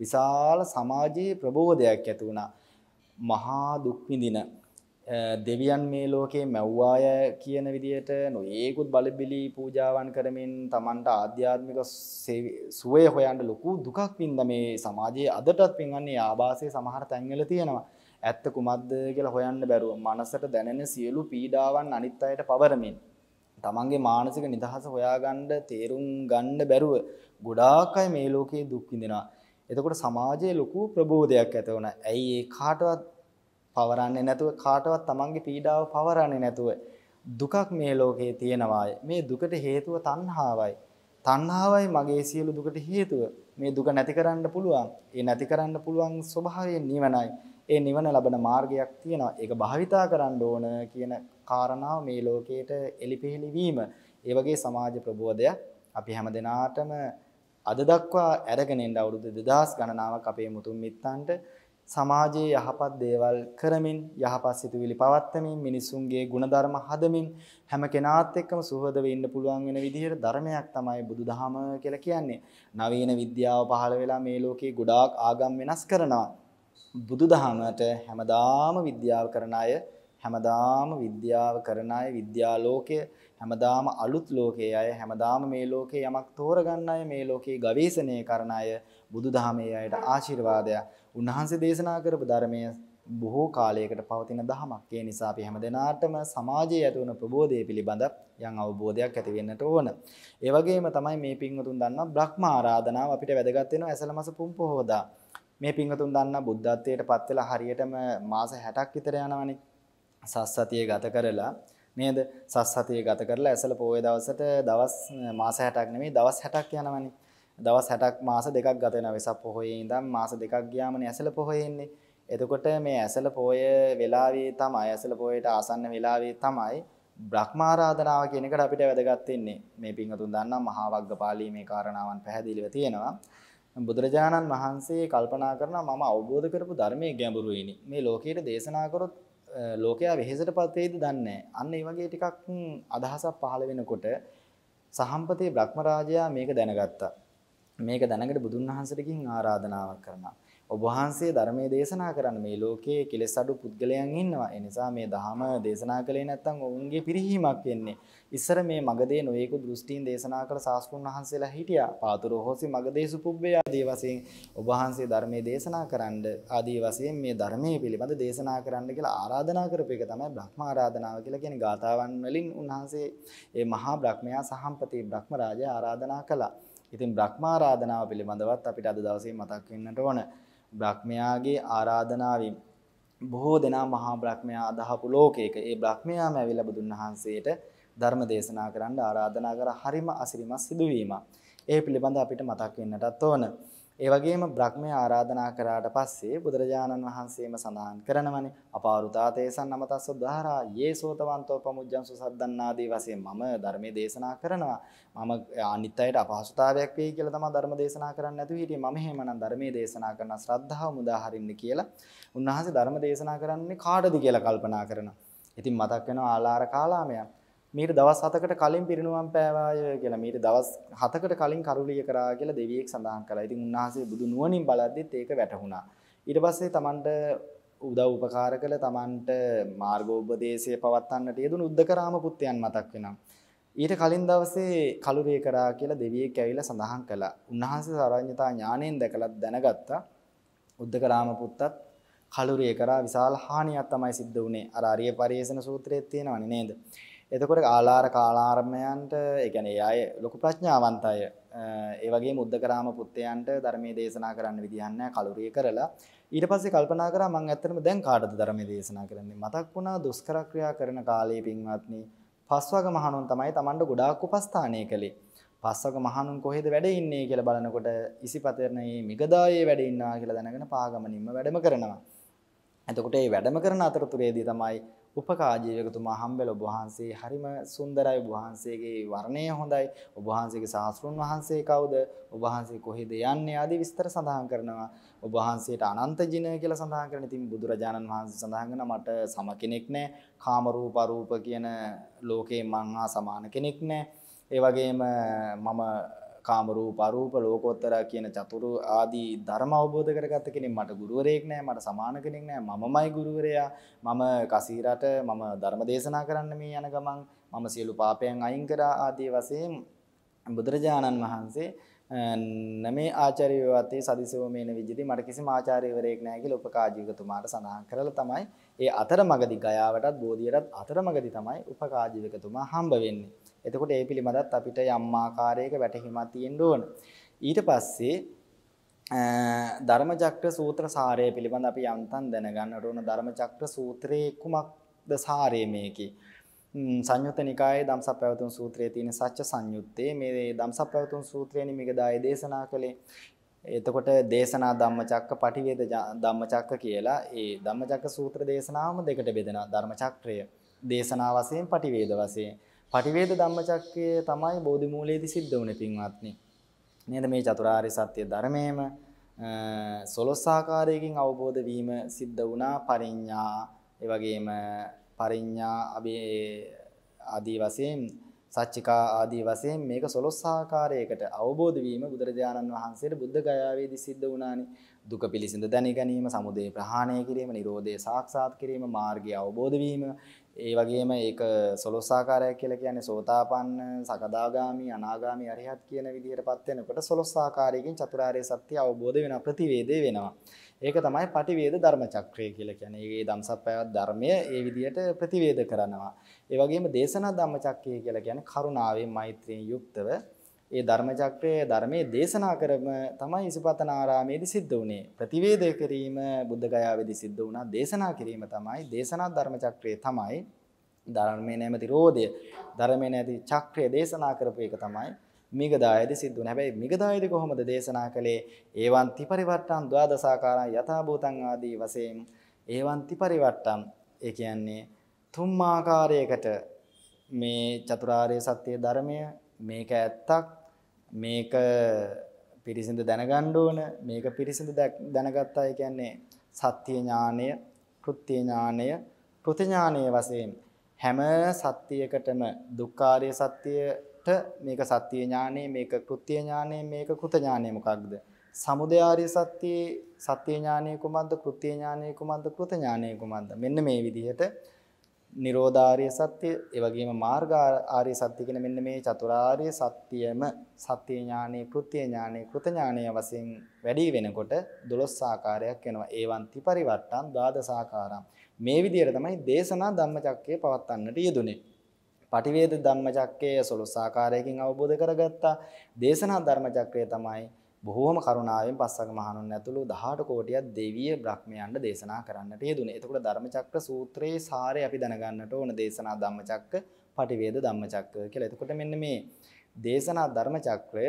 විශාල සමාජයේ ප්‍රබෝධයක් ඇති වුණා. මහා දුක් විඳින දෙවියන් මේ ලෝකේ මැව්වාය කියන විදිහට නොයේකුත් බලබිලි පූජාවන් කරමින් Tamanට ආධ්‍යාත්මික සුවය හොයන්න ලොකු දුකක් වින්ද මේ සමාජයේ අදටත් පින්වන්නේ ආభాසයේ සමහර තැන්වල තියෙනවා. ඇත්ත කුමක්ද කියලා හොයන්න බැරුව මනසට දැනෙන සියලු පීඩාවන් අනිත් අයට පවරමින් තමන්ගේ මානසික නිදහස හොයාගන්න තේරුම් ගන්න බැරුව ගොඩාක් අය මේ ලෝකේ දුක් විඳිනවා. එතකොට සමාජයේ ලොකු ප්‍රබෝධයක් ඇති වුණා. ඇයි ඒ කාටවත් පවරන්නේ නැතුව කාටවත් තමන්ගේ පීඩාව පවරන්නේ නැතුව දුකක් මේ ලෝකේ තියෙනවාය. මේ දුකට හේතුව තණ්හාවයි. තණ්හාවයි මගේ සියලු දුකට හේතුව. මේ දුක නැති කරන්න පුළුවන්. ඒ නැති කරන්න පුළුවන් ස්වභාවයෙන් නිවනයි. ඒ නිවන ලබන මාර්ගයක් තියෙනවා. ඒක භාවිතා කරන්න ඕන කියන කාරණාව මේ ලෝකේට එලිපෙහෙලි වීම. ඒ වගේ සමාජ ප්‍රබෝධයක් අපි හැමදෙනාටම අද දක්වා අරගෙන ඉන්න අවුරුදු 2000 ගණනාවක් අපේ මුතුන් මිත්තන්ට සමාජයේ යහපත් දේවල් කරමින් යහපත් සිතුවිලි පවත්වමින් මිනිසුන්ගේ ಗುಣධර්ම හදමින් හැම කෙනාත් එක්කම සුහදව ඉන්න පුළුවන් වෙන විදිහට ධර්මයක් තමයි බුදුදහම කියලා කියන්නේ. නවීන විද්‍යාව පහළ වෙලා මේ ලෝකේ ගොඩාක් ආගම් වෙනස් කරනවා. බුදුදහමට හැමදාම විද්‍යාව කරන අය හැමදාම විද්‍යාව කරන අය විද්‍යා ලෝකය හැමදාම අලුත් ලෝකයේ අය හැමදාම මේ ලෝකේ යමක් තෝරගන්න අය මේ ලෝකේ ගවේෂණය කරන අය බුදුදහමේ අයට ආශිර්වාදයක් උන්වහන්සේ දේශනා කරපු ධර්මය බොහෝ කාලයකට පවතින දහමක්. ඒ නිසා අපි හැමදෙනාටම සමාජයේ ඇති වුණ ප්‍රබෝධය පිළිබඳ යම් අවබෝධයක් ඇති වෙන්නට ඕන. ඒ වගේම තමයි මේ පින්වතුන් දන්නා බ්‍රහ්ම ආරාධනාව අපිට වැදගත් වෙනවා ඇසලමස පුම් පොහෝදා. මේ පින්වතුන් දන්නා බුද්ධත්වයට පත් වෙලා හරියටම මාස 60ක් විතර යනවනේ. සස්සතිය ගත කරලා නේද? සස්සතිය ගත කරලා ඇසල පොයේ දවසට දවස් මාස 60ක් නෙමෙයි දවස් 60ක් යනවනේ. දවස් 60ක් මාස දෙකක් ගත වෙනවා වෙසක් පොහොයේ ඉඳන් මාස දෙකක් ගියාමනේ ඇසල පොහොයේ ඉන්නේ. එතකොට මේ ඇසල පොය වෙලාවේ තමයි ඇසල පොයට ආසන්න වෙලාවේ තමයි බ්‍රහ්මාරාධනාව කියන එකට අපිට වැදගත් වෙන්නේ. මේ පින්වතුන් දන්නා මහා වග්ගපාළී මේ කාරණාවන් පැහැදිලිව තියෙනවා. බුදුරජාණන් වහන්සේ කල්පනා කරනවා මම අවබෝධ කරපු ධර්මයේ ගැඹුරුයිනි. මේ ලෝකයට දේශනා කරොත් ලෝකයා වෙහෙසටපත් වෙයිද දන්නේ අන්න ඒ වගේ ටිකක් අදහසක් පහළ වෙනකොට සහම්පතේ බ්‍රහ්මරාජයා මේක දැනගත්තා. මේක දැනගෙන බුදුන් වහන්සේට ගිහින් ආරාධනාවක් කරනවා. ඔබ වහන්සේ ධර්මයේ දේශනා කරන්න මේ ලෝකයේ කෙලෙස් අඩු පුද්ගලයන් ඉන්නවා. ඒ නිසා මේ ධහම දේශනා කළේ නැත්නම් ඔවුන්ගේ පිරිහීමක් වෙන්නේ. ඉස්සර මේ මගදේ නොයෙකු දෘෂ්ටීන් දේශනා කළ සාස්ෘණ වහන්සේලා හිටියා. පාතුරු හොසි මගදේ සුපුබ්බේ ආදී වශයෙන් ඔබ වහන්සේ ධර්මයේ දේශනා කරන්න ආදී වශයෙන් මේ ධර්මයේ පිළිබඳ දේශනා කරන්න කියලා ආරාධනා කරපු එක තමයි බ්‍රහ්ම ආරාධනාව කියලා කියන්නේ ගාථාවන් වලින් උන්වහන්සේ ඒ මහා බ්‍රහ්මයා සහම්පති බ්‍රහ්ම රාජයා ආරාධනා කළා. ඉතින් බ්‍රහ්මාරාධනාව පිළිබඳවත් අපිට අද දවසේ මතක් වෙන්නට ඕන. බ්‍රහ්මයාගේ ආරාධනාවෙන් බොහෝ දෙනා මහා බ්‍රහ්මයා අදහපු ලෝකයක ඒ බ්‍රහ්මයාම ඇවිල්ලා බුදුන් වහන්සේට ධර්ම දේශනා කරන්න ආරාධනා කර හරිම අසිරිමත් සිදුවීමක්. ඒ පිළිබඳ අපිට මතක් වෙන්නටත් ඕන. ඒ වගේම බ්‍රහ්මයා ආරාධනා කරාට පස්සේ බුදුරජාණන් වහන්සේම සඳහන් කරනවනේ අපාරුතාතේසන් නමතස්ස උදාහරා යේසෝතවන්තෝ පමුජ්ජං සුසද්දන්නාදී වශයෙන් මම ධර්මයේ දේශනා කරනවා. මම අනිත් අයට අපහසුතාවයක් වෙයි කියලා තමයි ධර්ම දේශනා කරන්න නැතුව හිටියේ. මම එහෙමනම් ධර්මයේ දේශනා කරන ශ්‍රද්ධාව මුදා හරින්න කියලා උන්වහන්සේ ධර්ම දේශනා කරන්නේ කාටද කියලා කල්පනා කරනවා. ඉතින් මතක් වෙනවා ආලාර කාලාමයක්. මීට දවස් 7කට කලින් පිරිනුවම් පෑවාය කියලා මීට දවස් 7කට කලින් කරුලිය කරා කියලා දෙවියෙක් සඳහන් කළා. ඉතින් උන්වහන්සේ බුදු නුවණින් බලද්දිත් ඒක වැටහුණා. ඊට පස්සේ Tamanට උදව් උපකාර කළ Tamanට මාර්ගෝපදේශය පවත්වන්නට යෙදුණු උද්දකරාම පුත්‍රයන් මතක් වෙනවා. ඊට කලින් දවසේ කලුරිය කරා කියලා දෙවියෙක් ඇවිල්ලා සඳහන් කළා. උන්වහන්සේ සරඤ්‍යතා ඥාණයෙන් දැකලා දැනගත්තා. උද්දක රාමපුත්තත් කලුරිය කරා විශාල හානියක් තමයි සිද්ධ වුනේ. අර අරිය පරිේෂණ සූත්‍රයේ තියෙනවනේ නේද? එතකොට ආලාර කාලාරමයන්ට ඒ කියන්නේ අය ලොකු ප්‍රඥාවන්ත අය. ඒ වගේම උද්දකරාම පුත්තයන්ට ධර්මයේ දේශනා කරන්න විදිහක් නැහැ කලුරිය කරලා. ඊට පස්සේ කල්පනා කරා මම ඇත්තටම දැන් කාටද ධර්මයේ දේශනා කරන්නේ? මතක් වුණා දුෂ්කර ක්‍රියා කරන කාලයේ පින්වත්නි පස්වග මහණුන් තමයි Tamanට ගොඩාක් උපස්ථානය කළේ. පස්වග මහණුන් කොහෙද වැඩ ඉන්නේ කියලා බලනකොට ඉසිපතරණයේ මිගදායේ වැඩ ඉන්නවා කියලා දැනගෙන පාගමනින්ම වැඩම කරනවා. එතකොට මේ වැඩම කරන අතරතුරේදී තමයි උපකාජීවකතුමා හම්බෙලා ඔබ වහන්සේ හරිම සුන්දරයි. ඔබ වහන්සේගේ වර්ණය හොඳයි. ඔබ වහන්සේගේ ශාස්ත්‍රුන් වහන්සේ කවුද? ඔබ වහන්සේ කොහෙද යන්නේ? ආදී විස්තර සඳහන් කරනවා. ඔබ වහන්සේට අනන්ත ජින කියලා සඳහන් කරන ඉතින් බුදුරජාණන් වහන්සේ සඳහන් කරනවා මට සම කෙනෙක් නැහැ කාම රූප අරූප කියන ලෝකේ මං හා සමාන කෙනෙක් නැහැ ඒ වගේම මම කාම රූප අරූප ලෝකෝත්තර කියන චතුරු ආදී ධර්ම අවබෝධ කරගත්ත කෙනෙක් මට ගුරුවරයෙක් නෑ මට සමාන කෙනෙක් නෑ. මමමයි ගුරුවරයා. මම කසීරට මම ධර්ම දේශනා කරන්න මේ යන ගමන් මම සියලු පාපයන් අයින් කරා ආදී වශයෙන් බුදුරජාණන් වහන්සේ නමේ ආචාර්යවතේ සදිසෝ මේන විජිති මට කිසිම ආචාර්යවරයෙක් නැහැ කියලා උපකාජීවකතුමාට සඳහන් කරලා තමයි ඒ අතරමඟදී ගයාවටත් බෝධියටත් අතරමඟදී තමයි උපකාජීවකතුමා හම්බ වෙන්නේ. එතකොට ඒ පිළිබඳත් අපිට යම් ආකාරයක වැටහීමක් තියෙන්න ඕන. ඊට පස්සේ ධර්මචක්‍ර සූත්‍ර සාරය පිළිබඳ අපි යම්තම් දැනගන්නට ඕන ධර්මචක්‍ර සූත්‍රයේ කුමක්ද සාරය මේකේ. සංයුත්ත නිකායේ ධම්සප්පවතුන් සූත්‍රයේ තියෙන සත්‍ය සංයුත්තේ මේ ධම්සප්පවතුන් සූත්‍රයේනි මේකදාය දේශනා කළේ. එතකොට දේශනා ධම්මචක්ක පටිවේද ධම්මචක්ක කියලා ඒ ධම්මචක්ක සූත්‍ර දේශනාවම දෙකට බෙදෙනවා ධර්මචක්‍රය දේශනා වශයෙන් පටිවේද වශයෙන් පටිවේද ධම්මචක්කය තමයි බෝධි මූලයේදී සිද්ධ වුනේ පින්වත්නි. නේද? මේ චතුරාර්ය සත්‍ය ධර්මයේම සොළොස් ආකාරයකින් අවබෝධ වීම සිද්ධ වුණා. පරිඥා ඒ වගේම පරිඥා අභි ආදී වශයෙන් සච්චිකා ආදී වශයෙන් මේක සොළොස් ආකාරයකට අවබෝධ වීම බුදුරජාණන් වහන්සේට බුද්ධ ගයාවේදී සිද්ධ වුණානේ. දුක පිළිසිඳ දැන ගැනීම සමුදය ප්‍රහාණය කිරීම නිරෝධය සාක්ෂාත් කිරීම මාර්ගය අවබෝධ වීම ඒ වගේම ඒක සොළොස් ආකාරයක් කියලා කියන්නේ සෝතාපන්න, සකදාගාමි, අනාගාමි, අරිහත් කියන විදිහටපත් වෙනකොට සොළොස් ආකාරයකින් චතුරාර්ය සත්‍ය අවබෝධ වෙන ප්‍රතිවේදේ වෙනවා. ඒක තමයි පටිවේද ධර්ම චක්‍රය කියලා කියන්නේ. මේ ධම්සප්පයවත් ධර්මය ඒ විදිහට ප්‍රතිවේද කරනවා. ඒ වගේම දේශනා ධම්ම චක්‍රය කියලා කියන්නේ කරුණාවෙන් මෛත්‍රියෙන් යුක්තව ඒ ධර්මචක්‍රයේ ධර්මයේ දේශනා කරම තමයි ඉසිපතනාරාමේදී සිද්ධ වුනේ. ප්‍රතිවේද කිරීම බුද්ධ ගයාවේදී සිද්ධ වුණා. දේශනා කිරීම තමයි දේශනා ධර්මචක්‍රයේ තමයි ධර්මයේ නැමැති රෝධය ධර්මයේ නැති චක්‍රය දේශනා කරපු එක තමයි මිගදායේදී සිද්ධ වුනේ. හැබැයි මිගදායේදී කොහොමද දේශනා කළේ? ඒවන් ත්‍රිපරිවර්තන් ද්වාදසාකාරයන් යථා භූතං ආදී වශයෙන් ඒවන් ත්‍රිපරිවර්තන් ඒ කියන්නේ තුන් ආකාරයකට මේ චතුරාර්ය සත්‍ය ධර්මය මේක ඇත්තක් මේක පිරිසිදු දැනගන්න ඕන. මේක පිරිසිදු දැනගත්තා. කියන්නේ සත්‍ය ඥානය කෘත්‍ය ඥානය. කෘති ඥානය වශයෙන් හැම සත්‍යයකටම දුක්ඛාරය සත්‍යයට මේක සත්‍ය ඥානය මේක කෘත්‍ය ඥානය මේක කෘත ඥානය මොකක්ද? සමුදයාරය සත්‍යයේ සත්‍ය ඥානය කුමක්ද? කෘත්‍ය ඥානය කුමක්ද? කෘත ඥානය කුමක්ද? මෙන්න මේ විදිහට නිරෝධාර්ය සත්‍ය, ඒ වගේම මාර්ග ආර්ය සත්‍ය කියන මෙන්න මේ චතුරාර්ය සත්‍යයම සත්‍ය ඥානෙ, කෘත්‍ය ඥානෙ, කෘත ඥානය වශයෙන් වැඩි වෙනකොට 12 ආකාරයක් වෙනවා. ඒවන් ත්‍රිපරිවට්ටම් ද්වාදසාකාරම්. මේ විදිහට තමයි දේශනා ධම්මචක්කය පවත්වන්නට යෙදුනේ. පටිවේද ධම්මචක්කය 12 ආකාරයකින් අවබෝධ කරගත්තා. දේශනා ධර්මචක්‍රය තමයි බොහෝම කරුණාවෙන් පස්වග මහණුන් ඇතුළු 18 කෝටියක් දෙවිය බ්‍රහ්මයන්ට දේශනා කරන්නට යෙදුනේ. එතකොට ධර්මචක්‍ර සූත්‍රයේ සාරය අපි දැනගන්නට ඕන දේශනා ධම්මචක්‍ර, පටිවේද ධම්මචක්‍ර කියලා. එතකොට මෙන්න මේ දේශනා ධර්මචක්‍රය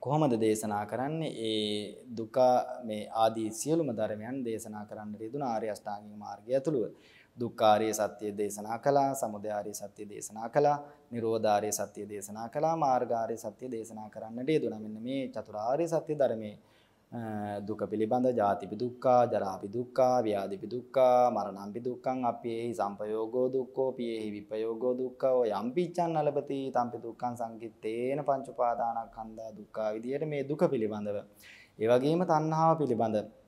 කොහොමද දේශනා කරන්නේ? ඒ දුක මේ ආදී සියලුම ධර්මයන් දේශනා කරන්නට යෙදුන ආර්ය අෂ්ටාංගික මාර්ගය ඇතුළුව. දුක්ඛාරිය සත්‍ය දේශනා කළා, සමුදයාරිය සත්‍ය දේශනා කළා, නිරෝධාරිය සත්‍ය දේශනා කළා, මාර්ගාරිය සත්‍ය දේශනා කරන්නට යෙදුණා. මෙන්න මේ චතුරාර්ය සත්‍ය ධර්මයේ දුක පිළිබඳ ජාතිපි දුක්ඛා, ජරාපි දුක්ඛා, ව්‍යාධිපි දුක්ඛා, මරණම්පි දුක්ඛං අප්පේහි සම්පයෝගෝ දුක්ඛෝ, පියේහි විපයෝගෝ දුක්ඛෝ, යම්පිච්ඡන් නලපති තම්පි දුක්ඛං සංකිට්ඨේන පංච උපාදානස්කන්ධා දුක්ඛා විදියට මේ දුක පිළිබඳව. ඒ වගේම තණ්හාව පිළිබඳව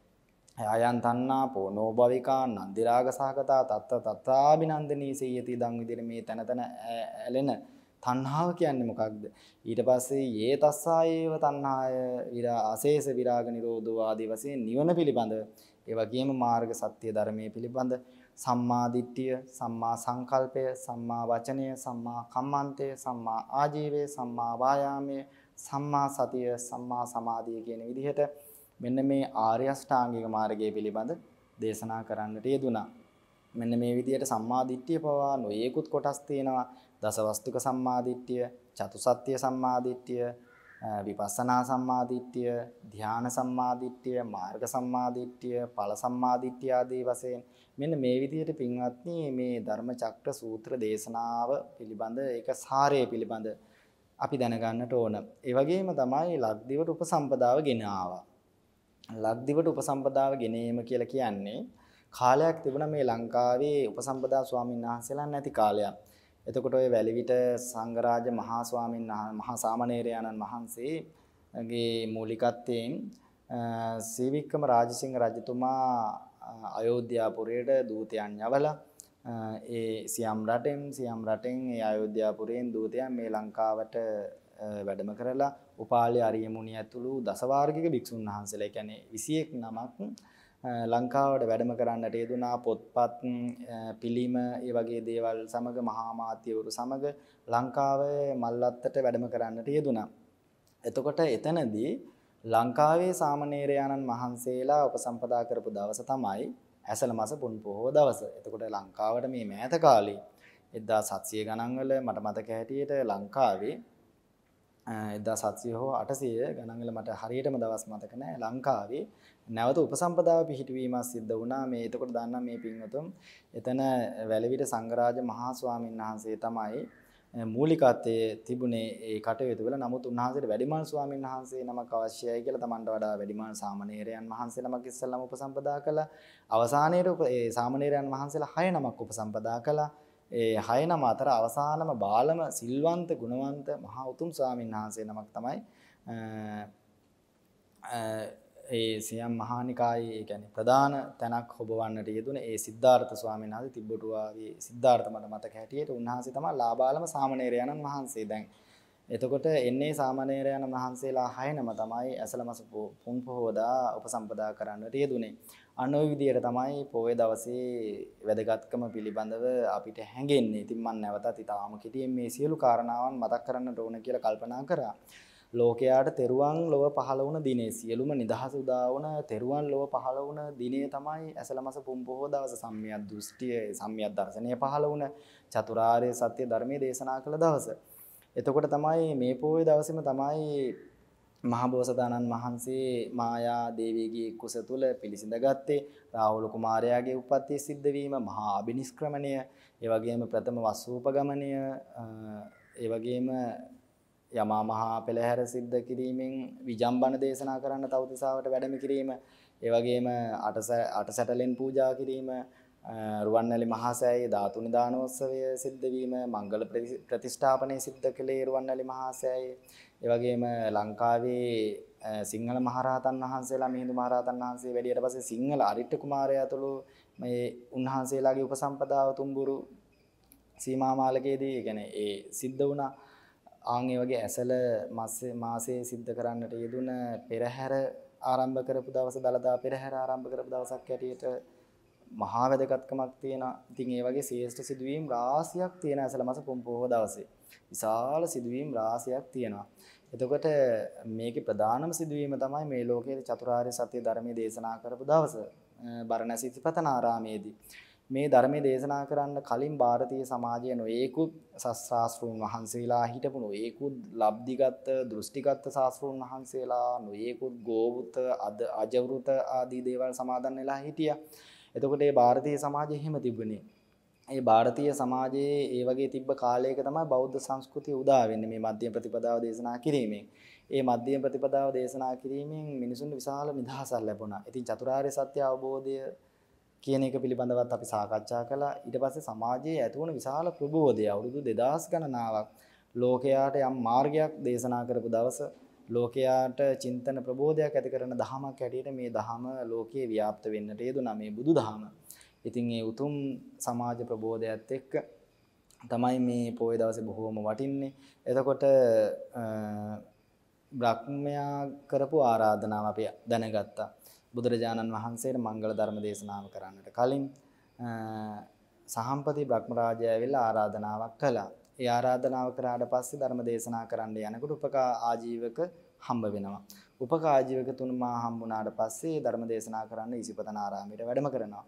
ආයන් තණ්හා පොනෝ භවිකා නන්දි රාග සහගතා තත්ත තත්තාබිනන්දනී සේයති දන් විදිහට මේ තන තන ඇලෙන තණ්හාව කියන්නේ මොකක්ද? ඊට පස්සේ යේ තස්සායේව තණ්හාය විරා අශේෂ විරාග නිරෝධෝ ආදී වශයෙන් නිවන පිළිබඳ ඒ වගේම මාර්ග සත්‍ය ධර්මයේ පිළිබඳ සම්මා දිට්ඨිය, සම්මා සංකල්පය, සම්මා වචනය, සම්මා කම්මන්තය, සම්මා ආජීවය, සම්මා වායාමය, සම්මා සතිය, සම්මා සමාධිය කියන විදිහට මෙන්න මේ ආර්ය අෂ්ටාංගික මාර්ගය පිළිබඳ දේශනා කරන්නට යෙදුනා. මෙන්න මේ විදිහට සම්මා දිට්ඨිය පවා නොයේකුත් කොටස් තියෙනවා. දසවස්තුක සම්මා දිට්ඨිය, චතුසත්‍ය සම්මා දිට්ඨිය, විපස්සනා සම්මාදිට්ඨිය, ධ්‍යාන සම්මාදිට්ඨිය, මාර්ග සම්මාදිට්ඨිය, ඵල සම්මාදිට්ඨිය ආදී වශයෙන් මෙන්න මේ විදිහට පින්වත්නි මේ ධර්ම චක්‍ර සූත්‍ර දේශනාව පිළිබඳ ඒක සාරය පිළිබඳ අපි දැනගන්නට ඕන. ඒ වගේම තමයි ලක්දිවට උපසම්පදාව ගෙන ආවා. ලක්දිවට උපසම්පදාව ගෙනීම කියලා කියන්නේ කාලයක් තිබුණා මේ ලංකාවේ උපසම්පදා ස්වාමීන් වහන්සේලා නැති කාලයක්. එතකොට ওই වැලිවිට සංඝරාජ මහා ස්වාමීන් මහා සාමණේරයන්න් වහන්සේගේ මූලිකත්වයෙන් සීවික්‍රම රාජසිංහ රජතුමා අයෝධ්‍යාපුරයට දූතයන් යවලා ඒ සියම් රටෙන් සියම් රටෙන් ඒ අයෝධ්‍යාපුරයෙන් දූතයන් මේ ලංකාවට වැඩම කරලා උපාලි අරිය මුනිය ඇතුළු දසවාර්ගික භික්ෂුන් වහන්සේලා කියන්නේ 21 නමක් ලංකාවට වැඩම කරන්නට යෙදුනා පොත්පත් පිළිම ඒ වගේ දේවල් සමග මහා මාත්‍යවරු සමග ලංකාවේ මල්ලත්තට වැඩම කරන්නට යෙදුනා. එතකොට එතනදී ලංකාවේ සාමණේරයාණන් වහන්සේලා උපසම්පදා කරපු දවස තමයි ඇසල මාස පුන් පොහොව දවස. එතකොට ලංකාවට මේ මෑත කාලේ 1700 ගණන් වල මට මතක හැටියට ලංකාවේ 1700 හෝ 800 ගණන් වල මට හරියටම දවස් මතක නැහැ ලංකාවේ නැවත උපසම්පදාව පිහිටුවීමක් සිද්ධ වුණා. මේ එතකොට දන්නා මේ පින්වතුන් එතන වැලවිට සංඝරාජ මහා ස්වාමීන් වහන්සේ තමයි මූලිකත්වයේ තිබුණේ ඒ කටයුතු වල. නමුත් උන්වහන්සේට වැඩිමල් ස්වාමීන් වහන්සේ නමක් අවශ්‍යයි කියලා Tamanට වඩා වැඩිමල් සාමණේරයන් වහන්සේ නමක් ඉස්සෙල්ලාම උපසම්පදා කළා. අවසානයේදී ඒ සාමණේරයන් වහන්සේලා 6 නමක් උපසම්පදා කළා. ඒ හය නම අතර අවසානම බාලම සිල්වන්ත ගුණවන්ත මහා උතුම් ස්වාමීන් වහන්සේ නමක් තමයි ඒ සියම් මහානිකායේ ඒ කියන්නේ ප්‍රධාන තැනක් හොබවන්නට යෙදුන ඒ සිද්ධාර්ථ ස්වාමීන් වහන්සේ තිබ්බටුවාගේ සිද්ධාර්ථ මට මතක හැටියට උන්වහන්සේ තමයි ලාබාලම සාමණේරයන්න් වහන්සේ. දැන් එතකොට එන්නේ සාමණේරයන් වහන්සේලා හය නම තමයි ඇසලමස පුන් පොහොදා උපසම්පදා කරන්නට යෙදුනේ. අන්න ওই විදිහට තමයි පොයේ දවසේ වැදගත්කම පිළිබඳව අපිට හැඟෙන්නේ. ඉතින් මම නැවතත් ඊටාම කෙටියෙන් මේ සියලු කාරණාවන් මතක් කරන්නට ඕන කියලා කල්පනා කරා. ලෝකයාට තෙරුවන් ලොව පහළ වුණ දිනේ සියලුම නිදහස උදා වුණ තෙරුවන් ලොව පහළ වුණ දිනේ තමයි ඇසලමස පුම් පොහොව දවස සම්මියක් දෘෂ්ටිය සම්මියක් දර්ශනය පහළ වුණ චතුරාර්ය සත්‍ය ධර්මයේ දේශනා කළ දවස. එතකොට තමයි මේ පොයේ දවසේම තමයි මහබෝසතාණන් වහන්සේ මායා දේවියගේ කුස තුල පිළිසිඳ ගත්තේ රාහුල කුමාරයාගේ උප්පත්තිය සිද්ධ වීම මහා අබිනිෂ්ක්‍රමණය ඒ වගේම ප්‍රථම වස්සූපගමනය ඒ වගේම යමා මහා පෙළහැර සිද්ධ කිරීමෙන් විජම්බන දේශනා කරන්න තවතිසාවට වැඩම කිරීම ඒ වගේම අටසැටලෙන් පූජා කිරීම රුවන්වැලි මහා සෑයේ ධාතු නිදානෝත්සවය සිද්ධ වීම මංගල ප්‍රතිෂ්ඨාපනය සිද්ධ කළේ රුවන්වැලි මහා සෑයේ ඒ වගේම ලංකාවේ සිංහල මහරහතන් වහන්සේලා මිහිඳු මහරහතන් වහන්සේ වැඩියට පස්සේ සිංහල අරිට්ඨ කුමාරයා ඇතුළු මේ උන්වහන්සේලාගේ උපසම්පදාව තුඹුරු සීමා මාලකයේදී කියන්නේ ඒ සිද්ධ වුණා ආන් ඒ වගේ ඇසල මාසයේ සිද්ධ කරන්නට යෙදුන පෙරහැර ආරම්භ කරපු දවස දලදා පෙරහැර ආරම්භ කරපු දවසක් ඇටියට මහා වැදගත්කමක් තියෙනවා. ඉතින් ඒ වගේ ශ්‍රේෂ්ඨ සිදුවීම් රාශියක් තියෙන ඇසල මාස පොම්පෝව දවසේ. විශාල සිදුවීම් රාශියක් තියෙනවා. එතකොට මේකේ ප්‍රධානම සිදුවීම තමයි මේ ලෝකයේ චතුරාර්ය සත්‍ය ධර්මයේ දේශනා කරපු දවස. බරණැසි සිපතනාරාමේදී. මේ ධර්මයේ දේශනා කරන්න කලින් ಭಾರತೀಯ සමාජයේ නොඒකුත් සස්ත්‍රාස්ත්‍රුන් වහන්සේලා හිටපු නොඒකුත් ලබ්ධිගත දෘෂ්ටිගත ශාස්ත්‍රුන් වහන්සේලා නොඒකුත් ගෝවුත අද අජවෘත ආදී දේවල් සමාදන් වෙලා හිටියා. එතකොට මේ ಭಾರತೀಯ සමාජය එහෙම තිබුණේ. ඒ ಭಾರತೀಯ සමාජයේ ඒ වගේ තිබ්බ කාලයක තමයි බෞද්ධ සංස්කෘතිය උදා වෙන්නේ මේ මධ්‍යම ප්‍රතිපදාව දේශනා කිරීමෙන්. ඒ මධ්‍යම ප්‍රතිපදාව දේශනා කිරීමෙන් මිනිසුන්ට විශාල නිදහසක් ලැබුණා. ඉතින් චතුරාර්ය සත්‍ය අවබෝධය කියන එක පිළිබඳවත් අපි සාකච්ඡා කළා. ඊට පස්සේ සමාජයේ ඇති වුණු විශාල ප්‍රබෝධය අවුරුදු 2000 ගණනාවක් ලෝකයාට යම් මාර්ගයක් දේශනා කරපු දවස ලෝකයාට චින්තන ප්‍රබෝධයක් ඇති කරන දහමක් හැටියට මේ දහම ලෝකයේ ව්‍යාප්ත වෙන්නට යෙදුනා මේ බුදු දහම. ඉතින් ඒ උතුම් සමාජ ප්‍රබෝධයත් එක්ක තමයි මේ පොය දවසේ බොහෝම වටින්නේ. එතකොට බ්‍රහ්මයා කරපු ආරාධනාව අපි දැනගත්තා. බුදුරජාණන් වහන්සේට මංගල ධර්ම දේශනාව කරන්නට කලින් සහම්පති බ්‍රහ්මරාජය ඇවිල්ලා ආරාධනාවක් කළා. ඒ ආරාධනාව කරාට පස්සේ ධර්ම දේශනා කරන්න යනකොට උපකා ආජීවක හම්බ වෙනවා. උපකා ආජීවක තුනමා හම්බුණාට පස්සේ ධර්ම දේශනා කරන්න ඉසිපතනාරාමයට වැඩම කරනවා.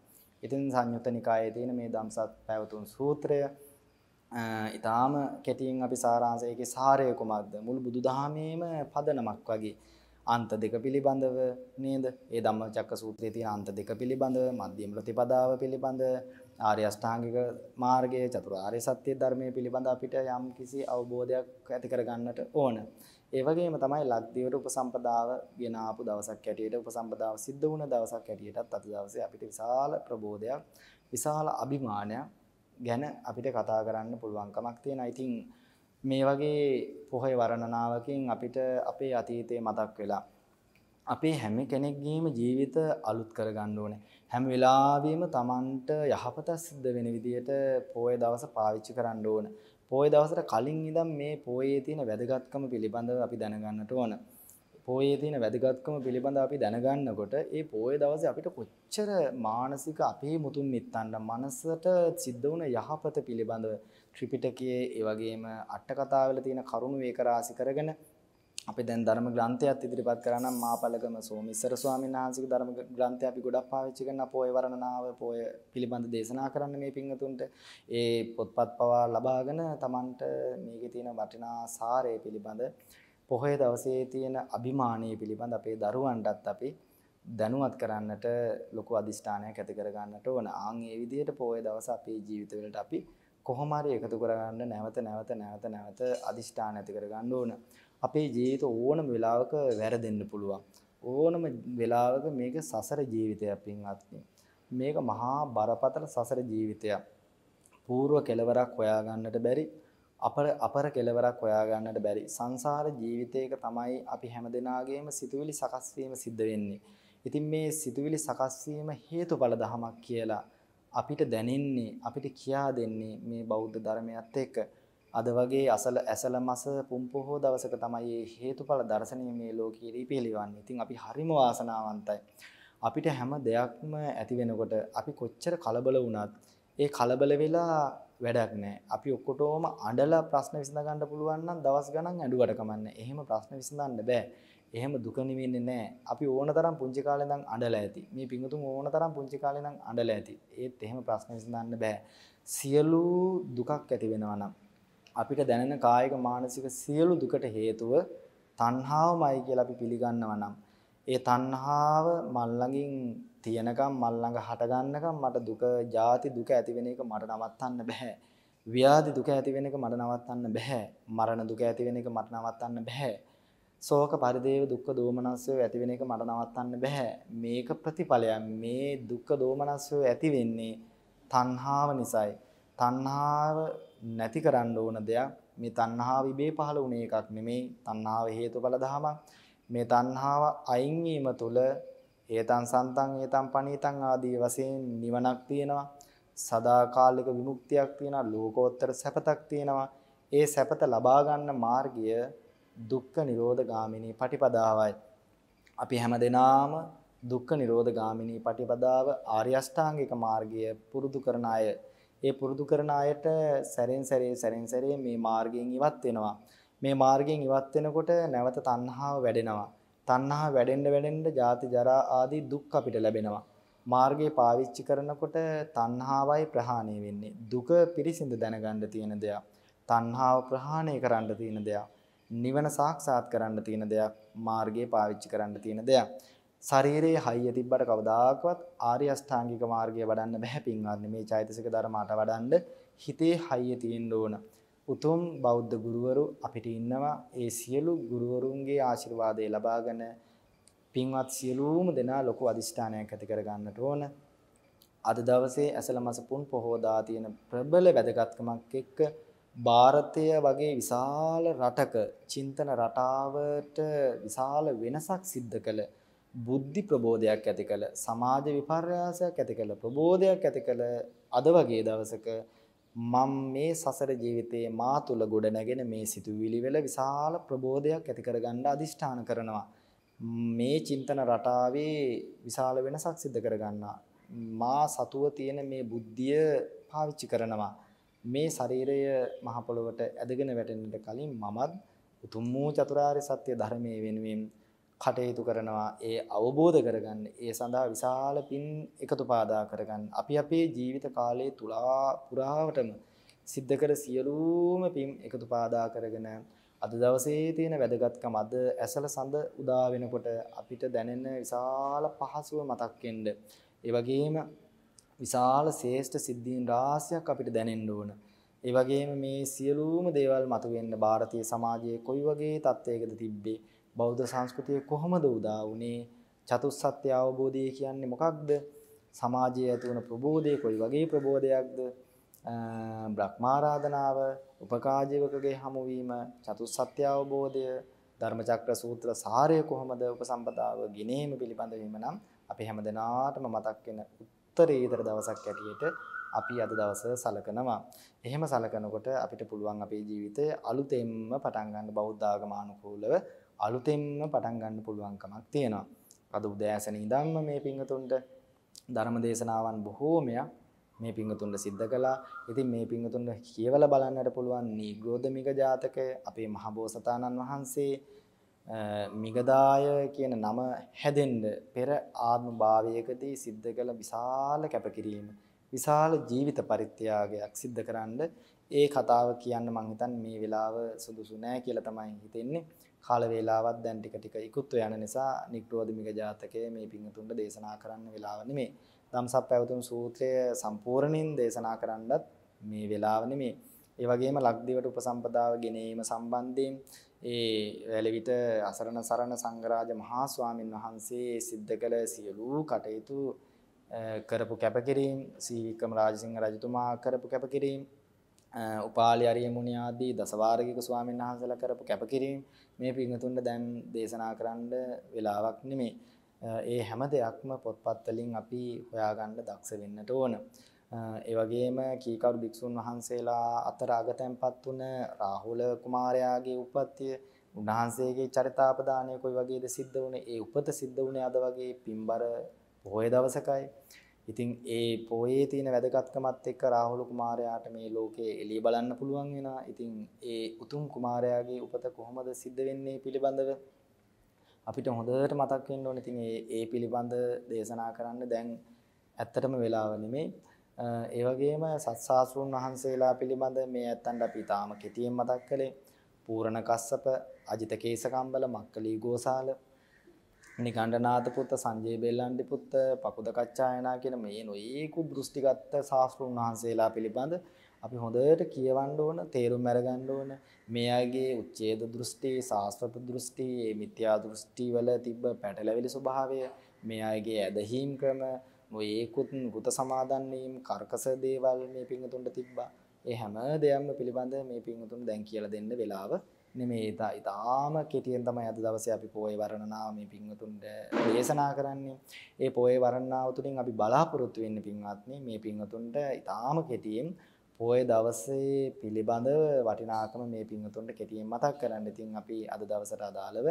ඉතින් සංයුත්ත නිකායේ තියෙන මේ ධම්සත් පැවතුම් සූත්‍රය ඊටාම කෙටියෙන් අපි සාරාංශය ඒකේ සාරය කුමක්ද? මුළු බුදුදහමේම පදනමක් වගේ. අන්ත දෙක පිළිබඳව නේද? ඒ ධම්මචක්ක සූත්‍රයේ තියෙන අන්ත දෙක පිළිබඳව මධ්‍යම ප්‍රතිපදාව පිළිබඳ ආර්ය අෂ්ටාංගික මාර්ගයේ චතුරාර්ය සත්‍ය ධර්මයේ පිළිබඳ අපිට යම් කිසි අවබෝධයක් ඇති කරගන්නට ඕන. ඒ වගේම තමයි ලක්දිවට උපසම්පදාව ගෙන ආපු දවසක් ඇටියට උපසම්පදාව සිද්ධ වුණ දවසක් ඇටියටත් අද දවසේ අපිට විශාල ප්‍රබෝධයක් විශාල අභිමානයක් ගැන අපිට කතා කරන්න පුළුවන්කමක් තියෙනවා. ඉතින් මේ වගේ පොහොය වර්ණනාවකින් අපිට අපේ අතීතය මතක් වෙලා අපේ හැම කෙනෙක්ගේම ජීවිත අලුත් කරගන්න ඕනේ. හැම වෙලාවෙම Tamanට යහපත සිද්ධ වෙන විදියට පොය දවස පාවිච්චි කරන්න ඕන. පොය දවසට කලින් ඉඳන් මේ පොයේ තියෙන වැදගත්කම පිළිබඳව අපි දැනගන්නට ඕන. පොයේ තියෙන වැදගත්කම පිළිබඳව අපි දැනගන්නකොට ඒ පොය දවසේ අපිට කොච්චර මානසික අපේ මුතුන් මිත්තන්ට මනසට සිද්ධ වුණ යහපත පිළිබඳව ත්‍රිපිටකයේ ඒ වගේම අට කතාවල තියෙන කරුණු ඒක රාශි කරගෙන අපි දැන් ධර්ම ග්‍රන්ථයත් ඉදිරිපත් කරා නම් මාපලකම සෝමිස්සර ස්වාමීන් වහන්සේගේ ධර්ම ග්‍රන්ථය අපි ගොඩක් පාවිච්චි කරන පොය වර්ණනාව පොය පිළිබඳ දේශනා කරන්න මේ පිංගතුන්ට ඒ පොත්පත් පවා ලබාගෙන Tamanට මේකේ තියෙන වටිනා සාරය පිළිබඳ පොහොය දවසේ තියෙන අභිමානය පිළිබඳ අපේ දරුවන්ටත් අපි දැනුවත් කරන්නට ලොකු අදිෂ්ඨානයක් ඇති කර ගන්නට ඕන. ආන් ඒ විදිහට පොහොය දවස අපේ ජීවිතවලට අපි කොහොම හරි එකතු කරගන්න නැවත නැවත නැවත නැවත අදිෂ්ඨාන ඇති කරගන්න ඕන. අපේ ජීවිත ඕනම වෙලාවක වැරදෙන්න පුළුවන්. ඕනම වෙලාවක මේක සසර ජීවිතයක් පින්වත්නි. මේක මහා බරපතල සසර ජීවිතයක්. పూర్ව කෙලවරක් හොයාගන්නට බැරි අපර අපර කෙලවරක් හොයාගන්නට බැරි සංසාර ජීවිතයක තමයි අපි හැමදෙනාගේම සිතුවිලි සකස් වීම සිද්ධ වෙන්නේ. ඉතින් මේ සිතුවිලි සකස් වීම හේතුඵල ධමයක් කියලා අපිට දැනෙන්නේ අපිට කියා දෙන්නේ මේ බෞද්ධ ධර්මයත් එක්ක අද වගේ අසල ඇසල මස පුම්පොහෝ දවසක තමයි මේ හේතුඵල දර්ශනය මේ ලෝකයේ ඉපිලිවන්නේ. ඉතින් අපි හරිම වාසනාවන්තයි. අපිට හැම දෙයක්ම ඇති වෙනකොට අපි කොච්චර කලබල වුණත් ඒ කලබල වෙලා වැඩක් නැහැ. අපි ඔක්කොටම අඬලා ප්‍රශ්න විසඳ ගන්න පුළුවන් නම් දවස් ගණන් ඇඬුවට කමන්නේ. එහෙම ප්‍රශ්න විසඳන්න බෑ. එහෙම දුක නිවෙන්නේ නැහැ. අපි ඕන තරම් පුංචි කාලේ ඉඳන් අඬලා ඇති. මේ පිඟුතුන් ඕන තරම් පුංචි කාලේ ඉඳන් අඬලා ඇති. ඒත් එහෙම ප්‍රශ්න විසඳන්න බෑ. සියලු දුකක් ඇති වෙනවා නම් අපිට දැනෙන කායික මානසික සියලු දුකට හේතුව තණ්හාවමයි කියලා අපි පිළිගන්නවා නම් ඒ තණ්හාව මල් ළඟින් තියනකම් මල් ළඟ හට ගන්නකම් මට දුක, ජාති දුක ඇති වෙන එක මට නවත්තන්න බෑ. ව්‍යාධි දුක ඇති වෙන එක මට නවත්තන්න බෑ. මරණ දුක ඇති වෙන එක මට නවත්තන්න බෑ. ශෝක පරිදේව දුක්ඛ දෝමනස්සය ඇති වෙන එක මට නවත්තන්න බෑ. මේක ප්‍රතිඵලයක්. මේ දුක්ඛ දෝමනස්සය ඇති වෙන්නේ තණ්හාව නිසායි. තණ්හාව නැති කරන්න ඕන දෙයක්. මේ තණ්හාව ඉබේ පහළ වුණ එකක් නෙමෙයි. තණ්හාව හේතුඵල ධමයක්. මේ තණ්හාව අයින් වීම තුළ ඒතං සන්තං ඒතං පණීතං ආදී වශයෙන් නිවනක් තියෙනවා. සදාකාලික විමුක්තියක් තියෙනවා. ලෝකෝත්තර සැපතක් තියෙනවා. ඒ සැපත ලබා ගන්න මාර්ගය දුක්ඛ නිරෝධ ගාමිනී පටිපදාවයි. අපි හැමදෙනාම දුක්ඛ නිරෝධ ගාමිනී පටිපදාව ආර්ය අෂ්ටාංගික මාර්ගය පුරුදු කරන අය ඒ පුරුදු කරන අයට සැරෙන් සැරේ සැරෙන් සැරේ මේ මාර්ගයෙන් ඉවත් වෙනවා. මේ මාර්ගයෙන් ඉවත් වෙනකොට නැවත තණ්හාව වැඩෙනවා. තණ්හාව වැඩෙන්න වැඩෙන්න ජාති ජරා ආදී දුක් අපිට ලැබෙනවා. මාර්ගය පාවිච්චි කරනකොට තණ්හාවයි ප්‍රහාණය වෙන්නේ. දුක පිරිසිඳ දැනගන්න තියෙන දෙයක්. තණ්හාව ප්‍රහාණය කරන්න තියෙන දෙයක්. නිවන සාක්ෂාත් කරන්න තියෙන දෙයක්. මාර්ගය පාවිච්චි කරන්න තියෙන දෙයක්. ශරීරයේ හයිය තිබ්බට කවදාකවත් ආර්ය අෂ්ටාංගික මාර්ගය වඩන්න බෑ. පින්වත්නි මේ චෛතසික ධර්මයට වඩන්න හිතේ හයිය තියෙන්න ඕන. උතුම් බෞද්ධ ගුරුවරු අපිට ඉන්නවා. ඒ සියලු ගුරුවරුන්ගේ ආශිර්වාදය ලබාගෙන පින්වත් සියලුම දෙනා ලොකු අදිෂ්ඨානයක් ඇති කරගන්නට ඕන. අද දවසේ ඇසළ මස පුන් පොහෝදා තියෙන ප්‍රබල වැදගත්කමක් එක්ක ಭಾರತය වගේ විශාල රටක චින්තන රටාවට විශාල වෙනසක් සිද්ධ කළ බුද්ධි ප්‍රබෝධයක් ඇති කළ සමාජ විපර්යාසයක් ඇති කළ ප්‍රබෝධයක් ඇති කළ අද වගේ දවසක මම මේ සසර ජීවිතයේ මා තුල ගොඩනැගෙන මේ සිතුවිලි වල විශාල ප්‍රබෝධයක් ඇති කරගන්න අදිෂ්ඨාන කරනවා. මේ චින්තන රටාවේ විශාල වෙනසක් සිදු කරගන්නවා. මා සතුව තියෙන මේ බුද්ධිය පාවිච්චි කරනවා. මේ ශරීරය මහ පොළොවට ඇදගෙන වැටෙන්නට කලින් මමත් උතුම් වූ චතුරාර්ය සත්‍ය ධර්මයේ වෙනුවෙන් කටයුතු කරනවා ඒ අවබෝධ කරගන්න ඒ සඳහා විශාල පින් එකතු පාදා කරගන්න අපි අපේ ජීවිත කාලයේ තුලා පුරාවටම සිද්ධ කර සියලුම පින් එකතු පාදා කරගෙන අද දවසේ තියෙන වැදගත්කම අද ඇසල සඳ උදා වෙනකොට අපිට දැනෙන විශාල පහසුව මතක් වෙන්න ඒ වගේම විශාල ශ්‍රේෂ්ඨ සිද්ධීන් රාශියක් අපිට දැනෙන්න ඕන. ඒ වගේම මේ සියලුම දේවල් මතුවෙන්න ಭಾರತೀಯ සමාජයේ කොයි වගේ තත්වයකද තිබ්බේ බෞද්ධ සංස්කෘතිය කොහොමද උදා වුනේ? චතුස්සත්‍ය අවබෝධය කියන්නේ මොකක්ද? සමාජයේ ඇති වුණ ප්‍රබෝධය කොයි වගේ ප්‍රබෝධයක්ද? බ්‍රහ්මාරාධනාව උපකාජීවකගේ හමුවීම චතුස්සත්‍ය අවබෝධය ධර්මචක්‍ර සූත්‍ර සාරය කොහොමද උපසම්පදාව ගිනීම පිළිබඳ වීම නම් අපි හැමදෙනාටම මතක් වෙන උත්තරීතර දවසක් ඇටියට අපි අද දවස සලකනවා. එහෙම සලකනකොට අපිට පුළුවන් අපේ ජීවිතය අලුතෙන්ම පටන් ගන්න බෞද්ධ ආගමානුකූලව අලුතෙන්ම පටන් ගන්න පුළුවන්කමක් තියෙනවා. අද උදෑසන ඉඳන්ම මේ පිංගතුන්ට ධර්ම දේශනාවන් බොහෝමයක් මේ පිංගතුන්ට සිද්ධ කළා. ඉතින් මේ පිංගතුන්ට කියවලා බලන්නට පුළුවන් නිග්‍රෝධමික ජාතකය අපේ මහබෝසතාණන් වහන්සේ මිගදාය කියන නම හැදෙන්න පෙර ආත්ම භාවයකදී සිද්ධ කළ විශාල කැපකිරීම විශාල ජීවිත පරිත්‍යාගයක් සිද්ධ කරන්න ඒ කතාව කියන්න මං හිතන්නේ මේ වෙලාව සුදුසු නෑ කියලා තමයි හිතෙන්නේ. කාල වේලාවක් දැන් ටික ටික ඉක්ුත් වෙන නිසා නික්‍රෝධමික ජාතකය මේ පිංතුන්ට දේශනා කරන්න වෙලාව නෙමේ. ධම්සප් පැවතුම් සූත්‍රය සම්පූර්ණයෙන් දේශනා කරන්නත් මේ වෙලාව නෙමේ. ඒ වගේම ලක්දිවට උපසම්පදාව ගෙනීම සම්බන්ධයෙන් ඒ වැලවිට අසරණ සරණ සංඝරාජ මහා ස්වාමින් වහන්සේ සිද්ධ කළ සියලු කටයුතු කරපු කැපකිරීම සීවික්‍රම රාජසිංහ රජතුමා කරපු කැපකිරීම උපාලි අරිය මුනි ආදී දසවාරගික ස්වාමීන් වහන්සේලා කරපු කැපකිරීම මේ පිංගතුන්ට දැන් දේශනා කරන්න වෙලාවක් නෙමෙයි. ඒ හැම දෙයක්ම පොත්පත් වලින් අපි හොයාගන්න දක්ෂ වෙන්නට ඕන. ඒ වගේම කීකරු භික්ෂුන් වහන්සේලා අතර අගතැන්පත් වුණ රාහුල කුමාරයාගේ උපත්ය උන්වහන්සේගේ චරිතාපදානය කොයි වගේද සිද්ධ වුණේ ඒ උපත සිද්ධ වුණේ අද වගේ පින්බර පොහොය දවසකයි ඉතින් ඒ පොයේ තියෙන වැදගත්කමත් එක්ක රාහුල කුමාරයාට මේ ලෝකේ එළිය බලන්න පුළුවන් වෙනවා. ඉතින් ඒ උතුම් කුමාරයාගේ උපත කොහොමද සිද්ධ වෙන්නේ පිළිබඳව අපිට හොඳට මතක් වෙන්න ඕනේ. ඉතින් ඒ ඒ පිළිබඳ දේශනා කරන්න දැන් ඇත්තටම වෙලාව නෙමෙයි. ඒ වගේම සත්සාස්ෘන් වහන්සේලා පිළිබඳ මේ ඇත්තන්ට අපි තාම කෙටියෙන් මතක් කළේ පූර්ණ කස්සප, අජිත කේසකම්බල, මක්කලී ගෝසාල නිකණ්ඩනාත පුත්ත සංජය බෙල්ලන්ඩි පුත්ත පකුද කච්චායනා කියන මේ නොයෙකුත් දෘෂ්ටිගත ශාස්ත්‍රුන් වහන්සේලා පිළිබඳ අපි හොඳට කියවන්න ඕන තේරුම් අරගන්න ඕන. මේ අයගේ උච්ඡේද දෘෂ්ටි ශාස්ත්‍රත දෘෂ්ටි මේ මිත්‍යා දෘෂ්ටි වල තිබ්බ පැටලැවිලි ස්වභාවය මේ අයගේ ඇදහිම් ක්‍රම නොයෙකුත් ගුත සමාදන් වීම කර්කස දේවල් මේ පිංගුතුන්ට තිබ්බා. ඒ හැම දෙයක්ම පිළිබඳ මේ පිංගුතුන් දැන් කියලා දෙන්න වෙලාව නෙමේ ඉතා ඉතාම කෙටියෙන් තමයි අද දවසේ අපි පොයේ වර්ණනාව මේ පින්වතුන්ට දේශනා කරන්නේ. ඒ පොයේ වර්ණනාව තුළින් අපි බලාපොරොත්තු වෙන්නේ පින්වත්නි මේ පින්වතුන්ට ඉතාම කෙටියෙන් පොයේ දවසේ පිළිබඳව වටිනාකම මේ පින්වතුන්ට කෙටියෙන් මතක් කරන්න. ඉතින් අපි අද දවසට අදාළව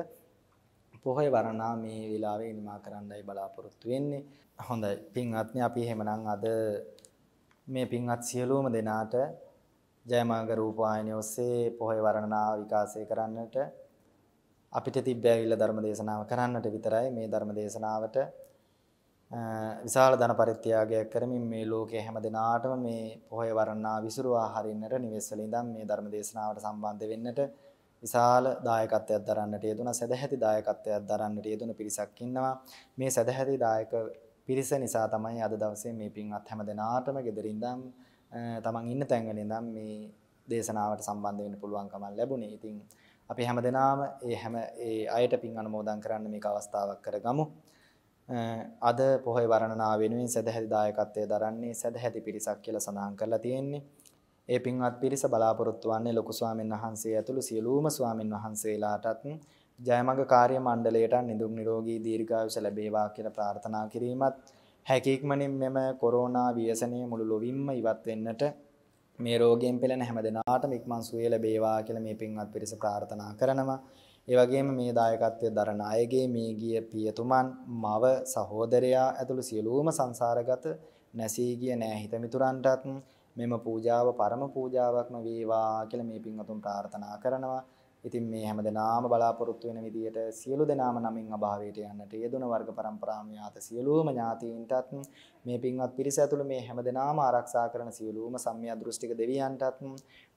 පොහොය වර්ණනා මේ වෙලාවේ නිමා කරන්නයි බලාපොරොත්තු වෙන්නේ. හොඳයි. පින්වත්නි අපි එහෙමනම් අද මේ පින්වත් සියලුම දෙනාට ජයමාර්ග රූපවාහිනිය ඔස්සේ පොහොය වර්ණනාව විකාශය කරන්නට අපිට තිබ්බ ඇවිල්ලා ධර්ම දේශනාව කරන්නට විතරයි. මේ ධර්ම දේශනාවට විශාල ධන පරිත්‍යාගයක් කරමින් මේ ලෝකයේ හැම දිනාටම මේ පොහොය වර්ණනා විසුරුවා හරින්නට නිවෙස් වල ඉඳන් මේ ධර්ම දේශනාවට සම්බන්ධ වෙන්නට විශාල දායකත්වයක් දරන්නට යෙදුණා. සදැහැති දායකත්වයක් දරන්නට යෙදුණ පිරිසක් ඉන්නවා. මේ සදැහැති දායක පිරිස නිසා තමයි අද දවසේ මේ පින්වත් හැම දිනාටම gederindam තමන් ඉන්න තැන්වල ඉඳන් මේ දේශනාවට සම්බන්ධ වෙන්න පුළුවන්කම ලැබුණේ. ඉතින් අපි හැමදෙනාම ඒ හැම ඒ අයට පින් අනුමෝදන් කරන්න මේක අවස්ථාවක් කරගමු. අද පොහොය වරණනා වෙනුවෙන් සදැහැති දායකත්වයේ දරන්නේ සදැහැති පිරිසක් කියලා සඳහන් කරලා තියෙන්නේ. ඒ පින්වත් පිරිස බලාපොරොත්තු වන්නේ ලොකු ස්වාමීන් වහන්සේ ඇතුළු සියලුම ස්වාමීන් වහන්සේලාටත් ජයමඟ කාර්ය මණ්ඩලයට නිදුක් නිරෝගී දීර්ඝායුෂ ලැබේවා කියලා ප්‍රාර්ථනා කිරීමත් හැකියක්මනින් මෙම කොරෝනා ව්‍යසනය මුළු ලොවින්ම ඉවත් වෙන්නට මේ රෝගයෙන් පෙළෙන හැම දෙනාටම ඉක්මන් සුවය ලැබේවා කියලා මේ පින්වත් පිරිස ප්‍රාර්ථනා කරනවා. ඒ වගේම මේ දායකත්වයේ දරන අයගේ මේ ගිය පියතුමන්, මව, සහෝදරයා ඇතුළු සියලුම සංසාරගත නැසී ගිය නෑ හිත මිතුරන්ටත් මෙම පූජාව පරම පූජාවක්ම වේවා කියලා මේ පින්වතුන් ප්‍රාර්ථනා කරනවා. ඉතින් මේ හැම දෙනාම බලාපොරොත්තු වෙන විදියට සියලු දෙනාම නමින් අභාවයට යන්නට යෙදුන වර්ග પરම්පරාම යාත සියලුම ඥාතීන්ටත් මේ පින්වත් පිරිස ඇතුළු මේ හැම දෙනාම ආරක්ෂා කරන සියලුම සම්මිය දෘෂ්ටික දෙවියන්ටත්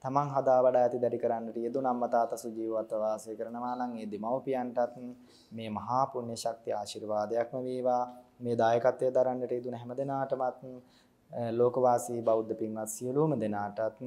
තමන් හදා වඩා ඇති දැඩි කරන්නට යෙදුන අම්මා තාත්තා සුජීවත්ව වාසය කරනවා නම් ඒ දෙමව්පියන්ටත් මේ මහා පුණ්‍ය ශක්තිය ආශිර්වාදයක්ම වේවා. මේ දායකත්වයේ දරන්නට යෙදුන හැම දෙනාටමත් ලෝකවාසී බෞද්ධ පින්වත් සියලුම දෙනාටත්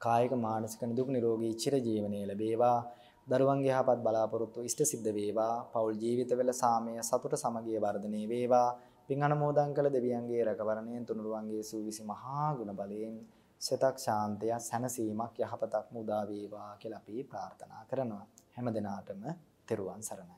කායික මානසික නිදුක් නිරෝගී චිර ජීවනයේ ලැබේවා. දරුවන්ගේ යහපත් බලාපොරොත්තු ඉෂ්ට සිද්ධ වේවා. පෞල් ජීවිතවල සාමය සතුට සමගිය වර්ධනය වේවා. පින් අනුමෝදන් කළ දෙවියන්ගේ රැකවරණයෙන් තුනුරුවන්ගේ සූවිසි මහා ගුණ බලයෙන් සිතක් ශාන්තය සැනසීමක් යහපතක් මුදා වේවා කියලා අපි ප්‍රාර්ථනා කරනවා. හැම දිනාටම තෙරුවන් සරණයි.